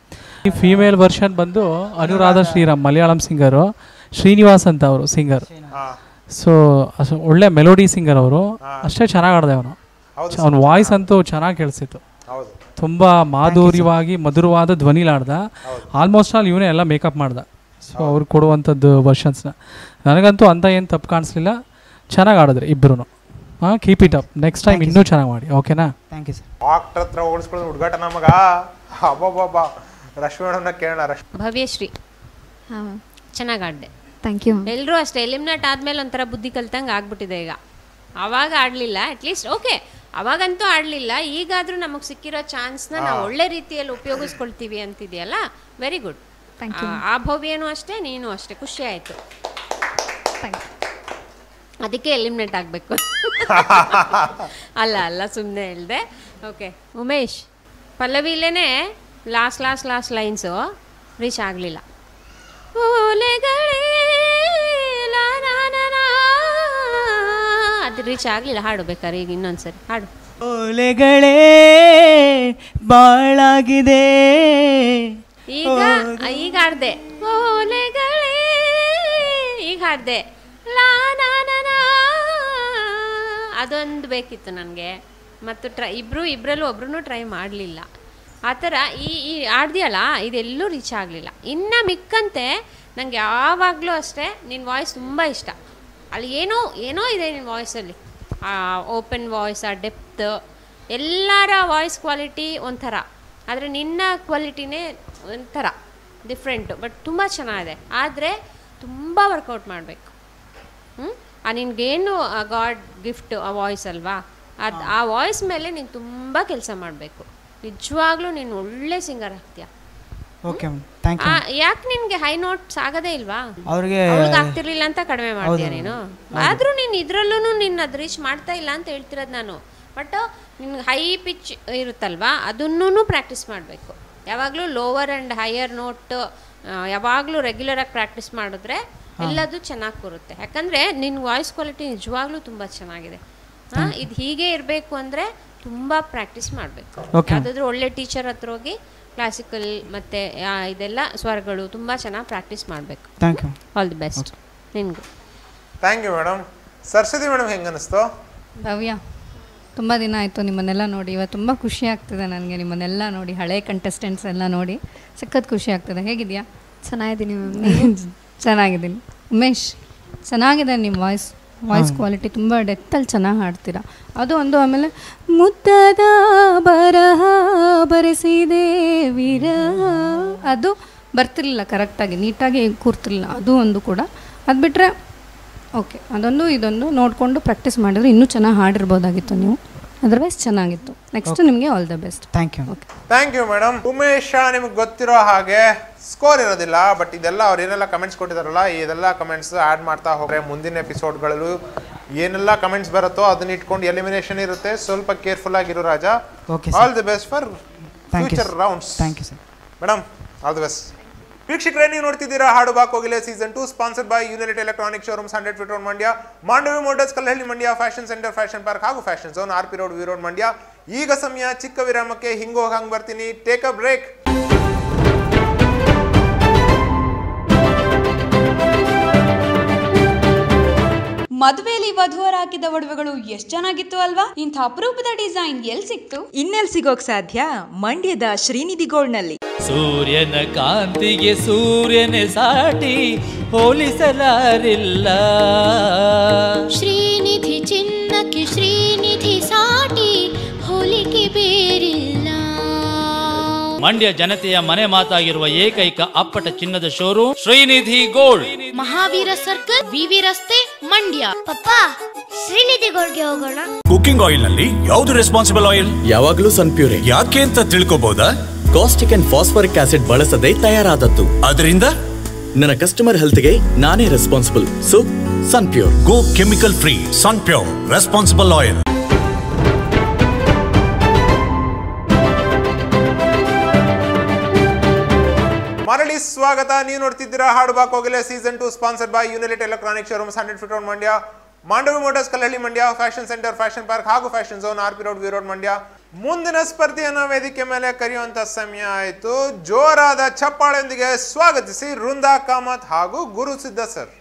ಈ ಫೀಮೇಲ್ ವರ್ಷನ್ ಬಂದು ಅನುರಾಧ ಶ್ರೀರಾಮ್ ಮಲಯಾಳಂ ಸಿಂಗರು ಶ್ರೀನಿವಾಸ್ ಅಂತ ಅವರು ಸಿಂಗರ್ ಸೊ ಅಷ್ಟು ಒಳ್ಳೆ ಮೆಲೋಡಿ ಸಿಂಗರ್ ಅವರು. ಅಷ್ಟೇ ಚೆನ್ನಾಗಿ ಆಡಿದೆ ಅವನು. ಅವನ ವಾಯ್ಸ್ ಅಂತೂ ಚೆನ್ನಾಗಿ ಕೇಳಿಸಿತ್ತು. ತುಂಬ ಮಾಧುರ್ಯವಾಗಿ ಮಧುರವಾದ ಧ್ವನಿಲಾಡ್ದ ಆಲ್ಮೋಸ್ಟ್ ಆಲ್ ಇವನೇ ಎಲ್ಲ ಮೇಕಪ್ ಮಾಡ್ದ. ಸೊ ಅವ್ರು ಕೊಡುವಂಥದ್ದು ವರ್ಷನ್ಸ್ನ ನನಗಂತೂ ಅಂತ ಏನು ತಪ್ಪು ಕಾಣಿಸ್ಲಿಲ್ಲ. ಚೆನ್ನಾಗಿ ಆಡಿದ್ರಿ ಇಬ್ಬರು ಹಾಂ keep it up next time ಇನ್ನೂ ಚೆನ್ನಾಗಿ ಮಾಡಿ ಓಕೆನಾ ಥ್ಯಾಂಕ್ ಯು ಸರ್ ಡಾಕ್ಟರ್ ಹತ್ರ ಓಡಿಸ್ಕೊಳ್ಳೋದು ಹುಡುಗಾಟ ನಮಗ. ಅಬ್ಬಬ್ಬಬ್ಬ. ರಶ್ಮಿ ಮೇಡಮ್ನ ಕೇಳೋಣ ರಶ್ಮಿ ಭವ್ಯಶ್ರೀ ಹಾಂ ಚೆನ್ನಾಗಿ ಆಡಿದೆ. ಥ್ಯಾಂಕ್ ಯು ಎಲ್ಲರೂ ಅಷ್ಟೇ ಎಲಿಮಿನೇಟ್ ಆದಮೇಲೆ ಒಂಥರ ಬುದ್ಧಿ ಕಲ್ತಂಗೆ ಆಗ್ಬಿಟ್ಟಿದೆ ಈಗ. ಅವಾಗ ಆಡಲಿಲ್ಲ ಅಟ್ಲೀಸ್ಟ್ ಓಕೆ ಅವಾಗಂತೂ ಆಡಲಿಲ್ಲ ಈಗಾದರೂ ನಮಗೆ ಸಿಕ್ಕಿರೋ ಚಾನ್ಸ್ನ ನಾವು ಒಳ್ಳೆ ರೀತಿಯಲ್ಲಿ ಉಪಯೋಗಿಸ್ಕೊಳ್ತೀವಿ ಅಂತಿದೆಯಲ್ಲ ವೆರಿ ಗುಡ್ Thank ಆ ಭವ್ಯನೂ ಅಷ್ಟೇ ನೀನು ಅಷ್ಟೇ. ಖುಷಿ ಆಯಿತು. ಥ್ಯಾಂಕ್ ಯು ಅದಕ್ಕೆ ಎಲಿಮಿನೇಟ್ ಆಗಬೇಕು. ಅಲ್ಲ ಅಲ್ಲ ಸುಮ್ಮನೆ ಹೇಳಿದೆ. Okay Umesh ಪಲ್ಲವಿಲೇನೆ last last last lines reach ಆಗಲಿಲ್ಲ. ಅದು ರೀಚ್ ಆಗಲಿಲ್ಲ. ಹಾಡು ಬೇಕಾದ್ರೆ ಈಗ ಇನ್ನೊಂದ್ಸರಿ? ಹಾಡು. ಓಲೆಗಳೇ ಬಾಳಾಗಿದೆ. ಈಗ ಈಗ ಹಾಡ್ದೆ. ಓಲೆಗಳೇ ಈಗ ಹಾಡ್ದೆ. ಅದೊಂದು ಬೇಕಿತ್ತು ನನಗೆ. ಮತ್ತು ಟ್ರೈ ಇಬ್ಬರು ಇಬ್ಬರಲ್ಲೂ ಒಬ್ರು ಟ್ರೈ ಮಾಡಲಿಲ್ಲ. ಆ ಥರ ಈ ಈ ಆಡ್ದಿಯಲ್ಲ, ಇದೆಲ್ಲೂ ರೀಚ್ ಆಗಲಿಲ್ಲ. ಇನ್ನು ಮಿಕ್ಕಂತೆ ನನಗೆ ಯಾವಾಗಲೂ ಅಷ್ಟೇ ನಿನ್ನ ವಾಯ್ಸ್ ತುಂಬ ಇಷ್ಟ. ಅಲ್ಲಿ ಏನೋ ಏನೋ ಇದೆ ನಿನ್ನ ವಾಯ್ಸಲ್ಲಿ. ಆ, ಓಪನ್ ವಾಯ್ಸ್, ಆ ಡೆಪ್ತ್, ಎಲ್ಲರ ವಾಯ್ಸ್ ಕ್ವಾಲಿಟಿ ಒಂಥರ. ಆದರೆ ನಿನ್ನ ಕ್ವಾಲಿಟಿನೇ ಒಂಥರ, ಡಿಫ್ರೆಂಟು. ಬಟ್ ತುಂಬ ಚೆನ್ನಾಗಿದೆ. ಆದರೆ ತುಂಬ ವರ್ಕೌಟ್ ಮಾಡಬೇಕು. ಹ್ಞೂ ಆ ನಿನ್ಗೇನು ಗಾಡ್ ಗಿಫ್ಟ್ ಆ ವಾಯ್ಸ್ ಅಲ್ವಾ? ಅದು ಆ ವಾಯ್ಸ್ ಮೇಲೆ ನೀನು ತುಂಬ ಕೆಲಸ ಮಾಡಬೇಕು. ನಿಜವಾಗ್ಲೂ ನೀನು ಒಳ್ಳೆ ಸಿಂಗರ್ ಆಗ್ತೀಯ? ಓಕೆ ಮ್ಯಾಮ್ ಥ್ಯಾಂಕ್ ಯು ಯಾಕೆ ನಿನಗೆ ಹೈ ನೋಟ್ಸ್ ಆಗದೇ ಇಲ್ವಾ? ಅವ್ರಿಗೆ ಆಗ್ತಿರ್ಲಿಲ್ಲ ಅಂತ ಕಡಿಮೆ ಮಾಡ್ತೀಯ ನೀನು? ಆದ್ರೂ ನೀನು ಇದರಲ್ಲೂ ನಿನ್ನ ಅದು ರೀಚ್ ಮಾಡ್ತಾ ಇಲ್ಲ ಅಂತ ಹೇಳ್ತಿರೋದು ನಾನು. ಬಟ್ ನಿನ್ಗೆ ಹೈ ಪಿಚ್ ಇರುತ್ತಲ್ವಾ? ಅದನ್ನೂ ಪ್ರಾಕ್ಟೀಸ್ ಮಾಡಬೇಕು. ಯಾವಾಗಲೂ ಲೋವರ್ ಆ್ಯಂಡ್ ಹೈಯರ್ ನೋಟ್ ಯಾವಾಗಲೂ ರೆಗ್ಯುಲರಾಗಿ ಪ್ರಾಕ್ಟೀಸ್ ಮಾಡಿದ್ರೆ ಎಲ್ಲದು ಚೆನ್ನಾಗಿ ಬರುತ್ತೆ ಯಾಕಂದ್ರೆ ನಿನ್ನ ವಾಯ್ಸ್ ಕ್ವಾಲಿಟಿ ನಿಜವಾಗ್ಲೂ ತುಂಬಾ ಚೆನ್ನಾಗಿದೆ. ಹಾಂ ಇದು ಹೀಗೆ ಇರಬೇಕು ಅಂದ್ರೆ ತುಂಬಾ ಪ್ರಾಕ್ಟೀಸ್ ಮಾಡಬೇಕು. ಯಾವ್ದಾದ್ರು ಒಳ್ಳೆ ಟೀಚರ್ ಹತ್ರ ಹೋಗಿ ಕ್ಲಾಸಿಕಲ್ ಮತ್ತೆ ಇದೆಲ್ಲ ಸ್ವರಗಳು ತುಂಬಾ ಚೆನ್ನಾಗಿ ಪ್ರಾಕ್ಟೀಸ್ ಮಾಡಬೇಕು. Thank you all the best ನಿಮಗೆ thank you madam Saraswati madam ಹೆಂಗೆ ಅನಿಸ್ತು ಭವ್ಯ ತುಂಬ ದಿನ ಆಯಿತು ನಿಮ್ಮನ್ನೆಲ್ಲ ನೋಡಿ. ಇವತ್ತು ತುಂಬ ಖುಷಿ ಆಗ್ತಿದೆ ನನಗೆ ನಿಮ್ಮನ್ನೆಲ್ಲ ನೋಡಿ ಹಳೆ ಕಂಟೆಸ್ಟೆಂಟ್ಸ್ ಎಲ್ಲ ನೋಡಿ. ಸಖತ್ ಖುಷಿ ಆಗ್ತದೆ. ಹೇಗಿದೆಯಾ ಚೆನ್ನಾಗಿದ್ದೀನಿ ಮ್ಯಾಮ್ ಚೆನ್ನಾಗಿದ್ದೀನಿ. ಉಮೇಶ್ ಚೆನ್ನಾಗಿದೆ ನಿಮ್ಮ ವಾಯ್ಸ್ ವಾಯ್ಸ್ ಕ್ವಾಲಿಟಿ ತುಂಬ ಡೆತ್ತಲ್ಲಿ ಚೆನ್ನಾಗಿ ಹಾಡ್ತೀರಾ. ಅದು ಒಂದು ಆಮೇಲೆ ಮುದ್ದದ ಬರಹ ಬರೆಸಿದೆ ವೀರ. ಅದು ಬರ್ತಿರ್ಲಿಲ್ಲ ಕರೆಕ್ಟಾಗಿ ನೀಟಾಗಿ ಕೂರ್ತಿರ್ಲಿಲ್ಲ. ಅದು ಒಂದು ಕೂಡ. ಅದು ಬಿಟ್ಟರೆ ಓಕೆ ಅದೊಂದು ಇದೊಂದು ನೋಡಿಕೊಂಡು ಪ್ರಾಕ್ಟೀಸ್ ಮಾಡಿದ್ರೆ ಇನ್ನೂ ಚೆನ್ನಾಗಿ ಹಾಡಿರ್ಬೋದಾಗಿತ್ತು ನೀವು. ಅದರ್ವೈಸ್ ಚೆನ್ನಾಗಿತ್ತು. ನೆಕ್ಸ್ಟ್ ನಿಮಗೆ all the best thank you okay thank you madam Umesha ನಿಮಗೆ ಗೊತ್ತಿರೋ ಹಾಗೆ ಸ್ಕೋರ್ ಇರೋದಿಲ್ಲ ಬಟ್ ಇದೆಲ್ಲ ಅವ್ರು ಏನೆಲ್ಲ ಕಮೆಂಟ್ಸ್ ಕೊಟ್ಟಿದಾರಲ್ಲ ಇದೆಲ್ಲ ಕಮೆಂಟ್ಸ್ ಆ್ಯಡ್ ಮಾಡ್ತಾ ಹೋಗ್ರೆ ಮುಂದಿನ ಎಪಿಸೋಡ್ಗಳಲ್ಲೂ ಏನೆಲ್ಲ ಕಮೆಂಟ್ಸ್ ಬರುತ್ತೋ ಅದನ್ನ ಇಟ್ಕೊಂಡು ಎಲಿಮಿನೇಷನ್ ಇರುತ್ತೆ. ಸ್ವಲ್ಪ careful ಆಗಿರು Raja. All the best for future rounds thank you sir madam all the best ವೀಕ್ಷಕರೇ ನೀವು ನೋಡ್ತಿದ್ದೀರಾ ಹಾಡು ಬಾಕ್ ಹೋಗಿಲ್ಲ season two sponsored by united electronic showrooms hundred feet road Mandya Mandavi motors Kallahalli Mandya fashion centre fashion park ಹಾಗೂ fashion zone R P road V road Mandya ಈಗ ಸಮಯ ಚಿಕ್ಕ ವಿರಾಮಕ್ಕೆ ಹಿಂಗೋಗಿ ಹಂಗೆ ಬರ್ತೀನಿ. ಟೇಕ್ ಅ ಬ್ರೇಕ್ ಮದುವೆಯಲ್ಲಿ ವಧುವರ ಹಾಕಿದ ಒಡವೆಗಳು ಎಷ್ಟ್ ಚೆನ್ನಾಗಿತ್ತು ಅಲ್ವಾ? ಇಂಥ ಅಪರೂಪದ ಡಿಸೈನ್ ಎಲ್ ಸಿಕ್ತು? ಇನ್ನೆಲ್ ಸಿಗೋಕ್ ಸಾಧ್ಯ? ಮಂಡ್ಯದ ಶ್ರೀನಿಧಿ ಗೋಲ್ಡ್ನಲ್ಲಿ. ಸೂರ್ಯನ ಕಾಂತಿಗೆ ಸೂರ್ಯನೇ ಸಾಟಿ ಹೋಲಿಸಲಾರಿಲ್ಲ. ಮಂಡ್ಯ ಜನತೆಯ ಮನೆ ಮಾತಾಗಿರುವ ಏಕೈಕ ಅಪ್ಪಟ ಚಿನ್ನದ showroom Shrinidhi gold. Mahaveera circle V V ರಸ್ತೆ ಮಂಡ್ಯ. ಪಪ್ಪ ಶ್ರೀನಿಧಿ ಗೋಲ್ಡ್ಗೆ ಹೋಗೋಣ. ಕುಕಿಂಗ್ ಆಯಿಲ್ನಲ್ಲಿ ಯಾವ್ದು ರೆಸ್ಪಾನ್ಸಿಬಲ್ ಆಯಿಲ್ ಯಾವಾಗಲೂ ಸನ್ಪ್ಯೂರೆ ಯಾಕೆ ಅಂತ ತಿಳ್ಕೊಬಹುದಾ ಕಾಸ್ಟಿಕ್ ಅಂಡ್ ಫಾಸ್ಫರಿಕ್ ಆಸಿಡ್ ಬಳಸದೆ ತಯಾರಾದದ್ದು. ಅದರಿಂದ? ನನ್ನ ಕಸ್ಟಮರ್ ಹೆಲ್ತ್ಗೆ ನಾನೇ responsible so sun pure go chemical free sun pure responsible oil ಸ್ವಾಗತ. ನೀವು ನೋಡ್ತಿದ್ದೀರಾ ಹಾಡು ಬಾಕ್ ಹೋಗಿಲ್ಲ. Season two sponsored by unit electronic showrooms hundred feet Mandya. Mandavi motors Kallahalli Mandya, fashion centre, fashion park ಹಾಗೂ fashion zone, R P road, V road Mandya. ಮುಂದಿನ ಸ್ಪರ್ಧೆಯನ್ನು ವೇದಿಕೆ ಮೇಲೆ ಕರೆಯುವಂತ ಸಮಯ ಆಯಿತು. ಜೋರಾದ ಚಪ್ಪಾಳೆಯೊಂದಿಗೆ ಸ್ವಾಗತಿಸಿ ವೃಂದಾ ಕಾಮತ್ ಹಾಗೂ ಗುರು ಸಿದ್ಧ ಸರ್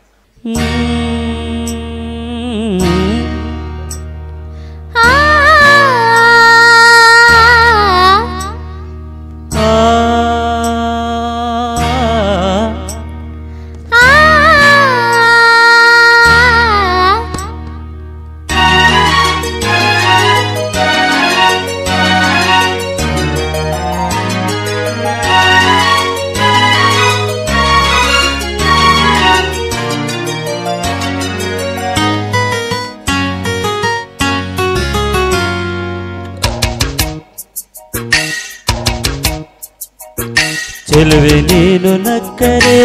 నిలువే నేను నక్కరే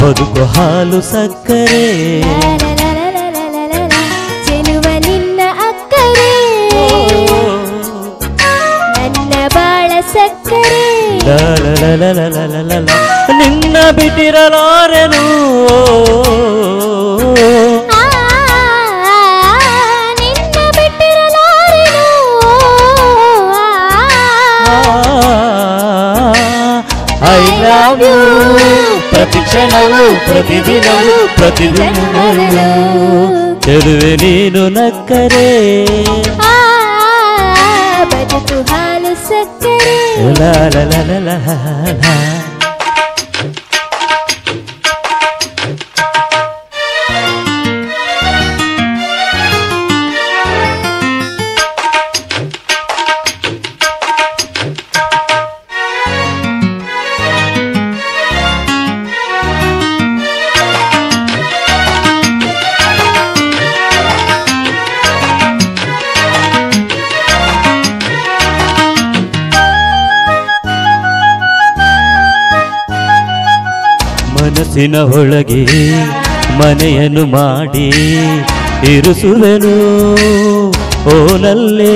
బతుకు హాలు సక్కరే నిన్న బిటిరలారెను ನನ್ನ నవ్వు ప్రతి క్షణము ప్రతి దినము ప్రతి దినము చదువే నేను నక్కరే. బతుకు హాలు సక్కరే. లా లా లా లా. ಮನಸ್ಸಿನ ಒಳಗೆ ಮನೆಯನ್ನು ಮಾಡಿ ಇರಿಸುವೆನು. ಓನಲ್ಲೇ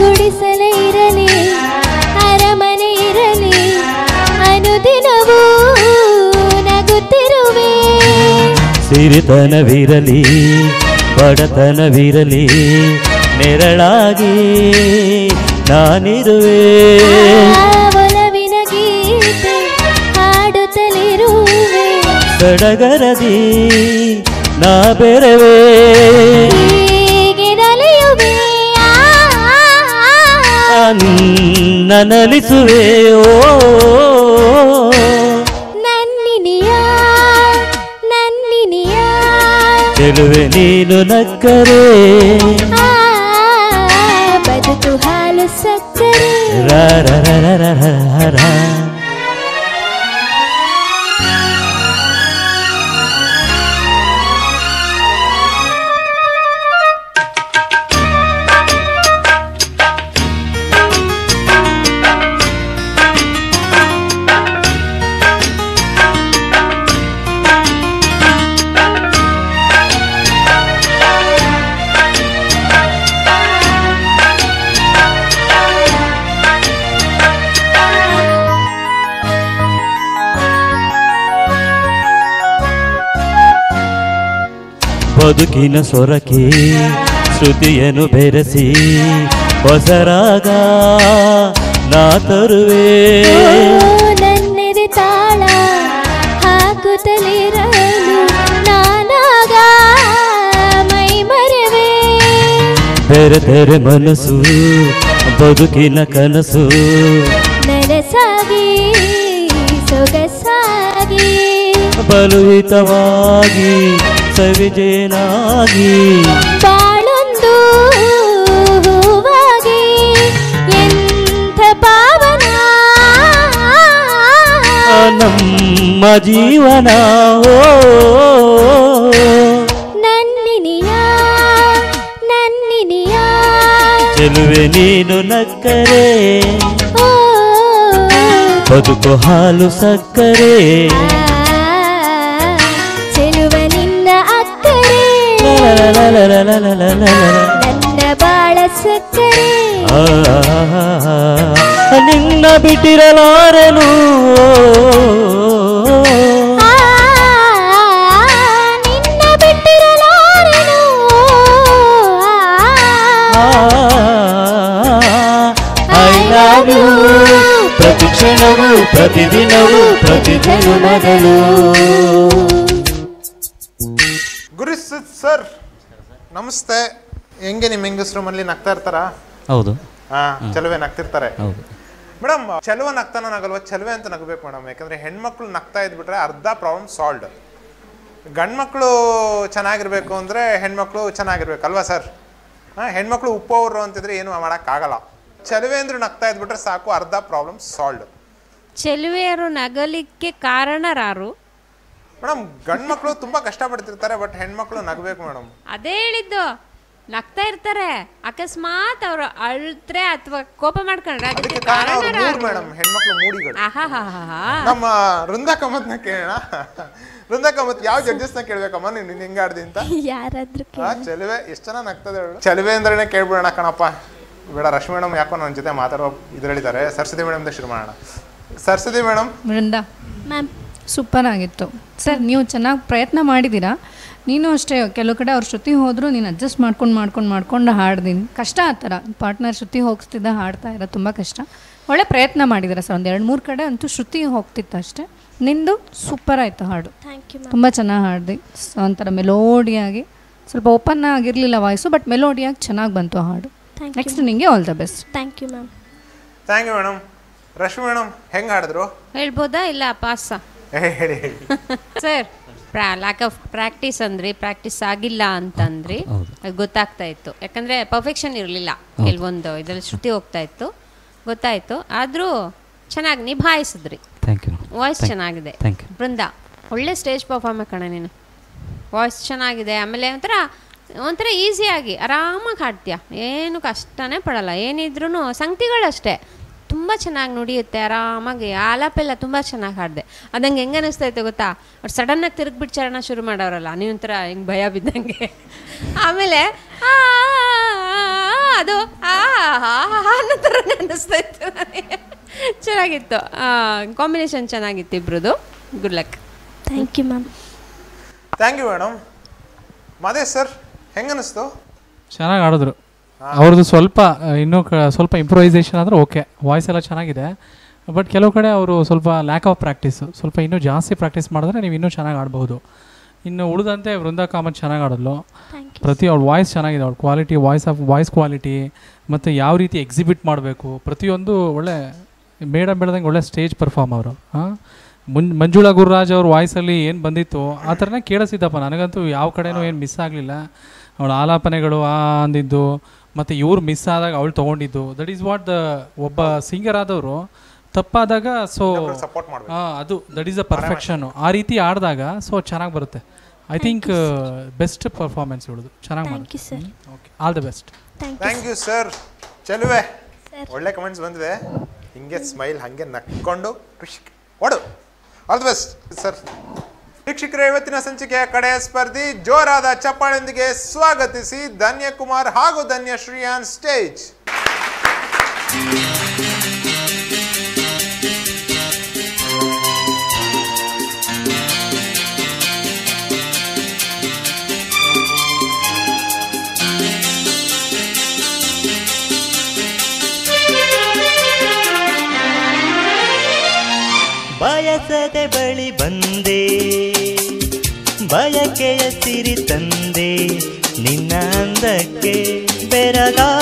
ಗುಡಿಸಲೇ ಇರಲಿ ಅರಮನೆ ಇರಲಿ ಅನುದಿನವೂ ನಗುತ್ತಿರುವೆ. ಸಿರಿತನವಿರಲಿ ಬಡತನವಿರಲಿ ನೆರಳಾಗಿ ನಾನಿರುವೆ. ಸಡಗರದಿ ನಾ ಬೆರವೆ. ಹೀಗೆ ನಲಿಯುವೆ ಆ, ಆ, ಆ. ನನಲಿಸುವೆ ಓ. ನನ್ನಿನಿಯ ನನ್ನಿನಿಯ. ಚೆಲುವೆ ನೀನು ನಕ್ಕರೆ. ಆ, ಬದುಕು ಹಾಲು ಸಕ್ಕರೆ. ರ ರ ರ ರ ರ ರ. ಬದುಕಿನ ಸೊರಕೆ ಶ್ರುತಿಯನ್ನು ಬೆರೆಸಿ ಹೊಸರಾಗ ನಾ ತರುವೆ. ನನ್ನೆದೆ ತಾಳ ಹಾಕುತ್ತಲಿರಲು ನಾನಾಗ ಮೈ ಮರೆವೆ. ಬೆರೆದರೆ ಮನಸ್ಸು ಬದುಕಿನ ಕನಸು. ನನಸಾಗಿ ಸೊಗಸಾಗಿ. ಬಲುಹಿತವಾಗಿ ಸವಿಜೇನಾಗಿ ಬಾಳೊಂದು ಹೂವಾಗಿ ಎಂಥ ಪಾವನ ನಮ್ಮ ಜೀವನ ಓ ನನ್ನಿನಿಯ ನನ್ನಿನಿಯ ಚೆಲುವೆ ನೀನು ನಕ್ಕರೆ ಓ ಬದುಕು ಹಾಲು ಸಕ್ಕರೆ ನನ್ನ ಬಾಳ ಸಕ್ಕರೆ ನಿನ್ನ ಬಿಟ್ಟಿರಲಾರನು ನಿನ್ನ ಬಿಟ್ಟಿರಲಾರನು ಐ ಲವ್ ಯು ಪ್ರತಿ ಕ್ಷಣವು ಪ್ರತಿದಿನವು ಪ್ರತಿದಿನ ಮೊದಲು ಗುರುಸುತ್ ಸರ್ ನಮಸ್ತೆ. ಹೆಂಗೆ ನಿಮ್ಮ ಹೆಂಗಸರು ಮನೇಲಿ ನಗ್ತಾ ಇರ್ತಾರ? ಹೌದು. ಹಾ ಚಲುವೆ ನಗ್ತಿರ್ತಾರೆ. ಹೌದು. ಮೇಡಮ್ ಚಲುವೆ ನಗ್ತಾನ ನಗಲ್ವ? ಚಲುವೆ ಅಂತ ನಗಬೇಕು ಮೇಡಮ್. ಯಾಕಂದ್ರೆ ಹೆಣ್ಮಕ್ಳು ನಗ್ತಾ ಇದ್ಬಿಟ್ರೆ ಅರ್ಧ ಪ್ರಾಬ್ಲಮ್ ಸಾಲ್ಡ್ ಗಂಡ್ಮಕ್ಳು ಚೆನ್ನಾಗಿರ್ಬೇಕು ಅಂದ್ರೆ ಹೆಣ್ಮಕ್ಳು ಚೆನ್ನಾಗಿರ್ಬೇಕಲ್ವಾ ಸರ್? ಹಾ ಹೆಣ್ಮಕ್ಳು ಉಪ್ಪವರು ಅಂತಿದ್ರೆ ಏನು ಮಾಡೋಕ್ಕಾಗಲ್ಲ. ಚಲುವೆ ಅಂದ್ರೆ ನಗ್ತಾ ಇದ್ಬಿಟ್ರೆ ಸಾಕು ಅರ್ಧ ಪ್ರಾಬ್ಲಮ್ ಸಾಲ್ವ್ ಚೆಲುವೆಯರು ನಗಲಿಕ್ಕೆ ಕಾರಣರಾರು. ಮೇಡಮ್ ಗಂಡ್ಮಕ್ಳು ತುಂಬಾ ಕಷ್ಟ ಪಡ್ತಿರ್ತಾರೆ ಬಟ್ ಹೆಣ್ಮಕ್ಳು ನಗಬೇಕು ಮೇಡಮ್. ಅದೇ ಹೇಳಿದ್ದು. ನಗ್ತಾ ಇರ್ತಾರೆ. ಅಕಸ್ಮಾತ್ ಅವ್ರು ಅಳ್ತ್ರೆ ಅಥವಾ ಕೋಪ ಮಾಡ್ಕೊಂಡ್ರೆ ಅದಕ್ಕೆ ಕಾರಣರಾರು ಮೇಡಮ್ ಹೆಣ್ಮಕ್ಳು ಮೂಡಿಗಳು. ನಮ್ಮ ವೃಂದಾ ಕಮತ್ನ ಕೇಳೋಣ. ವೃಂದಾ ಕಮತ್ ಯಾವ ಜಡ್ಜಸ್ನ ಕೇಳ್ಬೇಕಮ್ಮ ನೀನು ನೀನ್ ಹಿಂಗಾಡ್ದಿ ಅಂತ? ಯಾರಾದ್ರೂ ಚಲುವೆ ಚೆಲುವೆ ಎಷ್ಟು ಜನ ನಗ್ತದೆ ಚಲುವೆ ಅಂದ್ರೇನೆ ಕೇಳ್ಬಿಡೋಣ ಕಣಪ್ಪ. ಬೇಡ ರಶ್ಮಿ ಮೇಡಮ್ ಯಾಕೋ ನನ್ನ ಜೊತೆ ಮಾತಾಡೋ ಇದ್ರಲ್ಲಿದ್ದಾರೆ ಸರಸ್ವತಿ ಮೇಡಮ್ ಶುರು ಮಾಡೋಣ. Saraswati madam. Vrinda. Ma'am super ಆಗಿತ್ತು ಸರ್ ನೀವು ಚೆನ್ನಾಗಿ ಪ್ರಯತ್ನ ಮಾಡಿದ್ದೀರಾ? ನೀನು ಅಷ್ಟೇ ಕೆಲವು ಕಡೆ ಅವ್ರ ಶ್ರುತಿ ಹೋದರೂ ನೀನು ಅಡ್ಜಸ್ಟ್ ಮಾಡ್ಕೊಂಡು ಮಾಡ್ಕೊಂಡು ಮಾಡ್ಕೊಂಡು ಹಾಡ್ದೀನಿ. ಕಷ್ಟ ಆ ಥರ. ಪಾರ್ಟ್ನರ್ ಶ್ರುತಿ ಹೋಗಿಸ್ತಿದ್ದ ಹಾಡ್ತಾ ಇರೋ ತುಂಬ ಕಷ್ಟ. ಒಳ್ಳೆ ಪ್ರಯತ್ನ ಮಾಡಿದ್ದೀರಾ ಸರ್? ಒಂದು ಎರಡು ಮೂರು ಕಡೆ ಅಂತೂ ಶ್ರುತಿ ಹೋಗ್ತಿತ್ತು ಅಷ್ಟೇ. ನಿಂದು ಸೂಪರ್ ಆಯಿತು ಹಾಡು. ಥ್ಯಾಂಕ್ ಯು ಮ್ಯಾಮ್ ತುಂಬ ಚೆನ್ನಾಗಿ ಹಾಡ್ದಿ. ಸ- ಒಂಥರ ಮೆಲೋಡಿಯಾಗಿ ಸ್ವಲ್ಪ ಓಪನ್ ಆಗಿರಲಿಲ್ಲ ವಾಯ್ಸು ಬಟ್ ಮೆಲೋಡಿಯಾಗಿ ಚೆನ್ನಾಗಿ ಬಂತು ಹಾಡು. ನೆಕ್ಸ್ಟ್ ನಿಮಗೆ all the best thank you ma'am thank you madam Rashmi madam ಹೆಂಗೆ ಹಾಡಿದ್ರು? ಹೇಳ್ಬೋದಾ ಇಲ್ಲ ಪಾಸ ಹೇಳಿ ಸರ್ ಪ್ರಾ ಲ್ಯಾಕ್ ಆಫ್ ಪ್ರಾಕ್ಟೀಸ್ ಅಂದ್ರಿ ಪ್ರಾಕ್ಟೀಸ್ ಆಗಿಲ್ಲ ಅಂತಂದ್ರಿ ಅದು ಗೊತ್ತಾಗ್ತಾ ಇತ್ತು. ಯಾಕಂದ್ರೆ ಪರ್ಫೆಕ್ಷನ್ ಇರಲಿಲ್ಲ. ಕೆಲವೊಂದು ಇದರಲ್ಲಿ ಶ್ರುತಿ ಹೋಗ್ತಾ ಇತ್ತು. ಗೊತ್ತಾಯ್ತು. ಆದ್ರೂ ಚೆನ್ನಾಗಿ ನಿಭಾಯಿಸಿದ್ರಿ. ಥ್ಯಾಂಕ್ ಯು ವಾಯ್ಸ್ ಚೆನ್ನಾಗಿದೆ. ಥ್ಯಾಂಕ್ ಯು ಬೃಂದ ಒಳ್ಳೆ ಸ್ಟೇಜ್ ಪರ್ಫಾರ್ಮ್ ಕಣ ನೀನು. ವಾಯ್ಸ್ ಚೆನ್ನಾಗಿದೆ ಆಮೇಲೆ ಒಂಥರ ಒಂಥರ ಈಸಿಯಾಗಿ ಆರಾಮಾಗಿ ಹಾಡ್ತೀಯ. ಏನು ಕಷ್ಟನೇ ಪಡಲ್ಲ. ಏನಿದ್ರು ಸಂಗತಿಗಳಷ್ಟೇ ತುಂಬ ಚೆನ್ನಾಗಿ ನುಡಿಯುತ್ತೆ ಆರಾಮಾಗಿ ಆಲಾಪೆಲ್ಲ ತುಂಬ ಚೆನ್ನಾಗಿ ಹಾಡಿದೆ. ಅದಂಗೆ ಹೆಂಗೆ ಅನ್ನಿಸ್ತಾ ಇತ್ತು ಗೊತ್ತಾ? ಅವ್ರು ಸಡನ್ನಾಗಿ ತಿರುಗ್ಬಿಟ್ಟು ಚರಣ ಶುರು ಮಾಡೋರಲ್ಲ ನೀವೊಂಥರ ಹಿಂಗೆ ಭಯ ಬಿದ್ದಂಗೆ. ಆಮೇಲೆ ಆ, ಅದು ಆ ಅನ್ನೋ ಥರನೇ ಅನ್ನಿಸ್ತಾ ಇತ್ತು ನನಗೆ. ಚೆನ್ನಾಗಿತ್ತು. ಕಾಂಬಿನೇಷನ್ ಚೆನ್ನಾಗಿತ್ತು ಇಬ್ರದು. Good luck thank you ma'am thank you madam Madesh sir ಹೆಂಗನಿಸ್ತು ಚೆನ್ನಾಗಿ ಆಡಿದ್ರು ಅವ್ರದ್ದು ಸ್ವಲ್ಪ ಇನ್ನೂ ಕ ಸ್ವಲ್ಪ ಇಂಪ್ರೂವೈಸೇಷನ್ ಆದರೆ ಓಕೆ ವಾಯ್ಸ್ ಎಲ್ಲ ಚೆನ್ನಾಗಿದೆ. ಬಟ್ ಕೆಲವು ಕಡೆ ಅವರು ಸ್ವಲ್ಪ ಲ್ಯಾಕ್ ಆಫ್ ಪ್ರಾಕ್ಟೀಸ್ ಸ್ವಲ್ಪ ಇನ್ನೂ ಜಾಸ್ತಿ ಪ್ರಾಕ್ಟೀಸ್ ಮಾಡಿದ್ರೆ ನೀವು ಇನ್ನೂ ಚೆನ್ನಾಗಿ ಆಡ್ಬೋದು ಇನ್ನು ಉಳಿದಂತೆ ವೃಂದಾ ಕಾಮತ್ ಚೆನ್ನಾಗಿ ಆಡೋದ್ಲು. ಪ್ರತಿ ಅವ್ಳ ವಾಯ್ಸ್ ಚೆನ್ನಾಗಿದೆ ಅವ್ಳ quality voice of voice quality ಮತ್ತು ಯಾವ ರೀತಿ ಎಕ್ಸಿಬಿಟ್ ಮಾಡಬೇಕು. ಪ್ರತಿಯೊಂದು ಒಳ್ಳೆ ಬೇಡ ಬೆಳೆದಂಗೆ ಒಳ್ಳೆ ಸ್ಟೇಜ್ ಪರ್ಫಾರ್ಮ್ ಅವರು. ಹಾಂ ಮುನ್ ಮಂಜುಳಾ ಗುರುರಾಜ್ ಅವ್ರ ವಾಯ್ಸಲ್ಲಿ ಏನು ಬಂದಿತ್ತು ಆ ಥರನೇ ಕೇಳಿಸಿದ್ದಪ್ಪ. ನನಗಂತೂ ಯಾವ ಕಡೆನೂ ಏನು ಮಿಸ್ ಆಗಲಿಲ್ಲ. ಅವಳ ಆಲಾಪನೆಗಳು ಆ ಅಂದಿದ್ದು. ಮತ್ತು ಇವ್ರು ಮಿಸ್ ಆದಾಗ ಅವಳು ತೊಗೊಂಡಿದ್ದು. ದಟ್ ಈಸ್ ವಾಟ್ ದ ಒಬ್ಬ ಸಿಂಗರ್ ಆದವರು ತಪ್ಪಾದಾಗ ಸೊ ಸಪೋರ್ಟ್ ಅದು ದಟ್ ಈಸ್ ಅ ಪರ್ಫೆಕ್ಷನು ಆ ರೀತಿ ಆಡಿದಾಗ ಸೊ ಚೆನ್ನಾಗಿ ಬರುತ್ತೆ. ಐ ಥಿಂಕ್ ಬೆಸ್ಟ್ ಪರ್ಫಾರ್ಮೆನ್ಸ್ ಹೇಳೋದು ಚೆನ್ನಾಗಿ ಮಾಡಿ you sir okay all the best thank you thank you sir ಚೆಲುವೆ. ಒಳ್ಳೆ ಕಮೆಂಟ್ಸ್ ಬಂದ್ವೆ ಹಿಂಗೆ ಸ್ಮೈಲ್ ಹಾಗೆ ನಕ್ಕೊಂಡು ಖುಷಿ. ಓಡು ಆಲ್ ದ ಬೆಸ್ಟ್ ಸರ್ ವೀಕ್ಷಕರೇ ಇವತ್ತಿನ ಸಂಚಿಕೆಯ ಕಡೆಯ ಸ್ಪರ್ಧಿ ಜೋರಾದ ಚಪ್ಪಾಳೆಯೊಂದಿಗೆ ಸ್ವಾಗತಿಸಿ ಧನ್ಯಕುಮಾರ್ ಹಾಗೂ ಧನ್ಯ ಶ್ರೀಯಾನ್ ಸ್ಟೇಜ್. ಬಯಕೆಯ ಸಿರಿ ತಂದೆ ನಿನ್ನ ಅಂದಕ್ಕೆ ಬೆರಗಾದೆ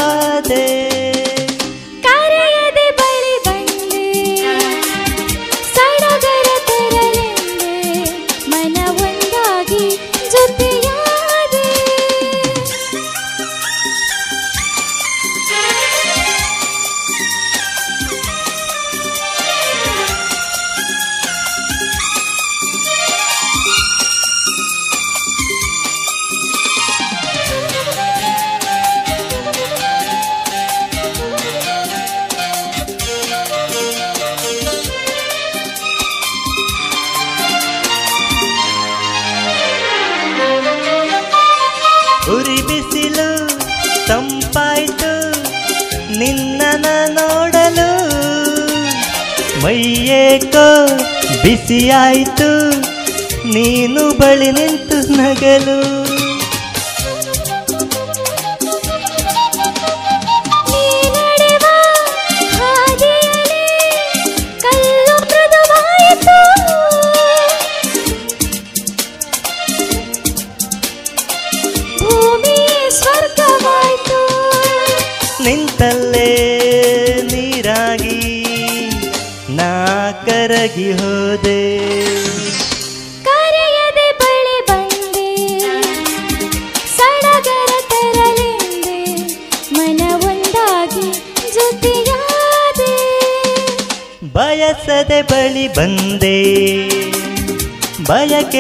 ಬಿಸಿಯಾಯ್ತು ನೀನು ಬಳಿ ನಿಂತು ನಗಲು.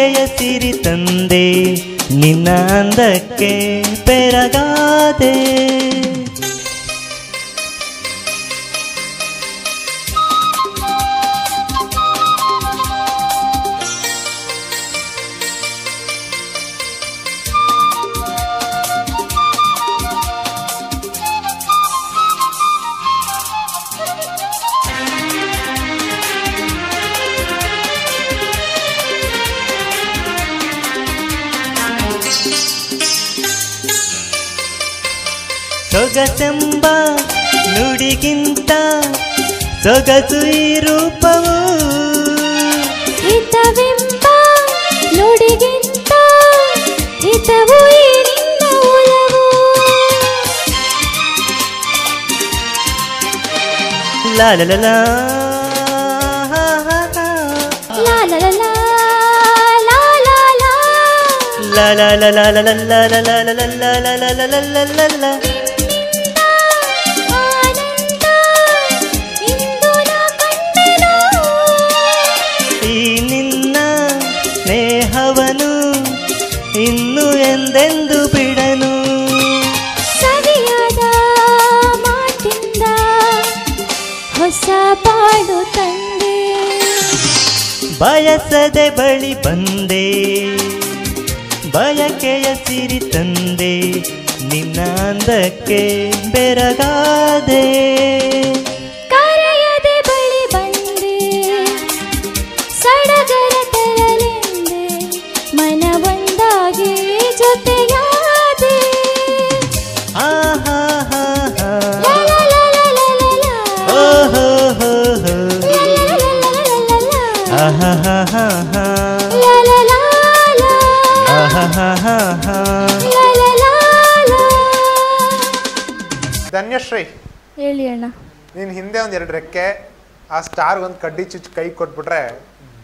ಬಯಕೆಯ ಸಿರಿ ತಂದೆ ನಿನ್ನ ಅಂದಕ್ಕೆ ಬೆರಗಾದೆ. ಸೊಗಸು ಈ ರೂಪವು ಹಿತವೆಂಬ ನುಡಿಗಿಂತ ಹಿತವು ಈ ನಿನ್ನ ಒಲವು ಲಾ ಲ ಲ ಲಾ. ಲಾ ಬಾಳು ತಂದೆ. ಬಯಸದೆ ಬಳಿ ಬಂದೆ. ಬಯಕೆಯ ಸಿರಿ ತಂದೆ. ನಿನ್ನ ಅಂದಕ್ಕೆ ಬೆರಗಾದೆ. ಹೇಳಿ ಅಣ್ಣ. ನೀನು ಹಿಂದೆ ಒಂದು ಎರಡು ರೆಕ್ಕೆ ಆ ಸ್ಟಾರ್ ಒಂದು ಕಡ್ಡಿ ಚುಚ್ಚು ಕೈ ಕೊಟ್ಬಿಟ್ರೆ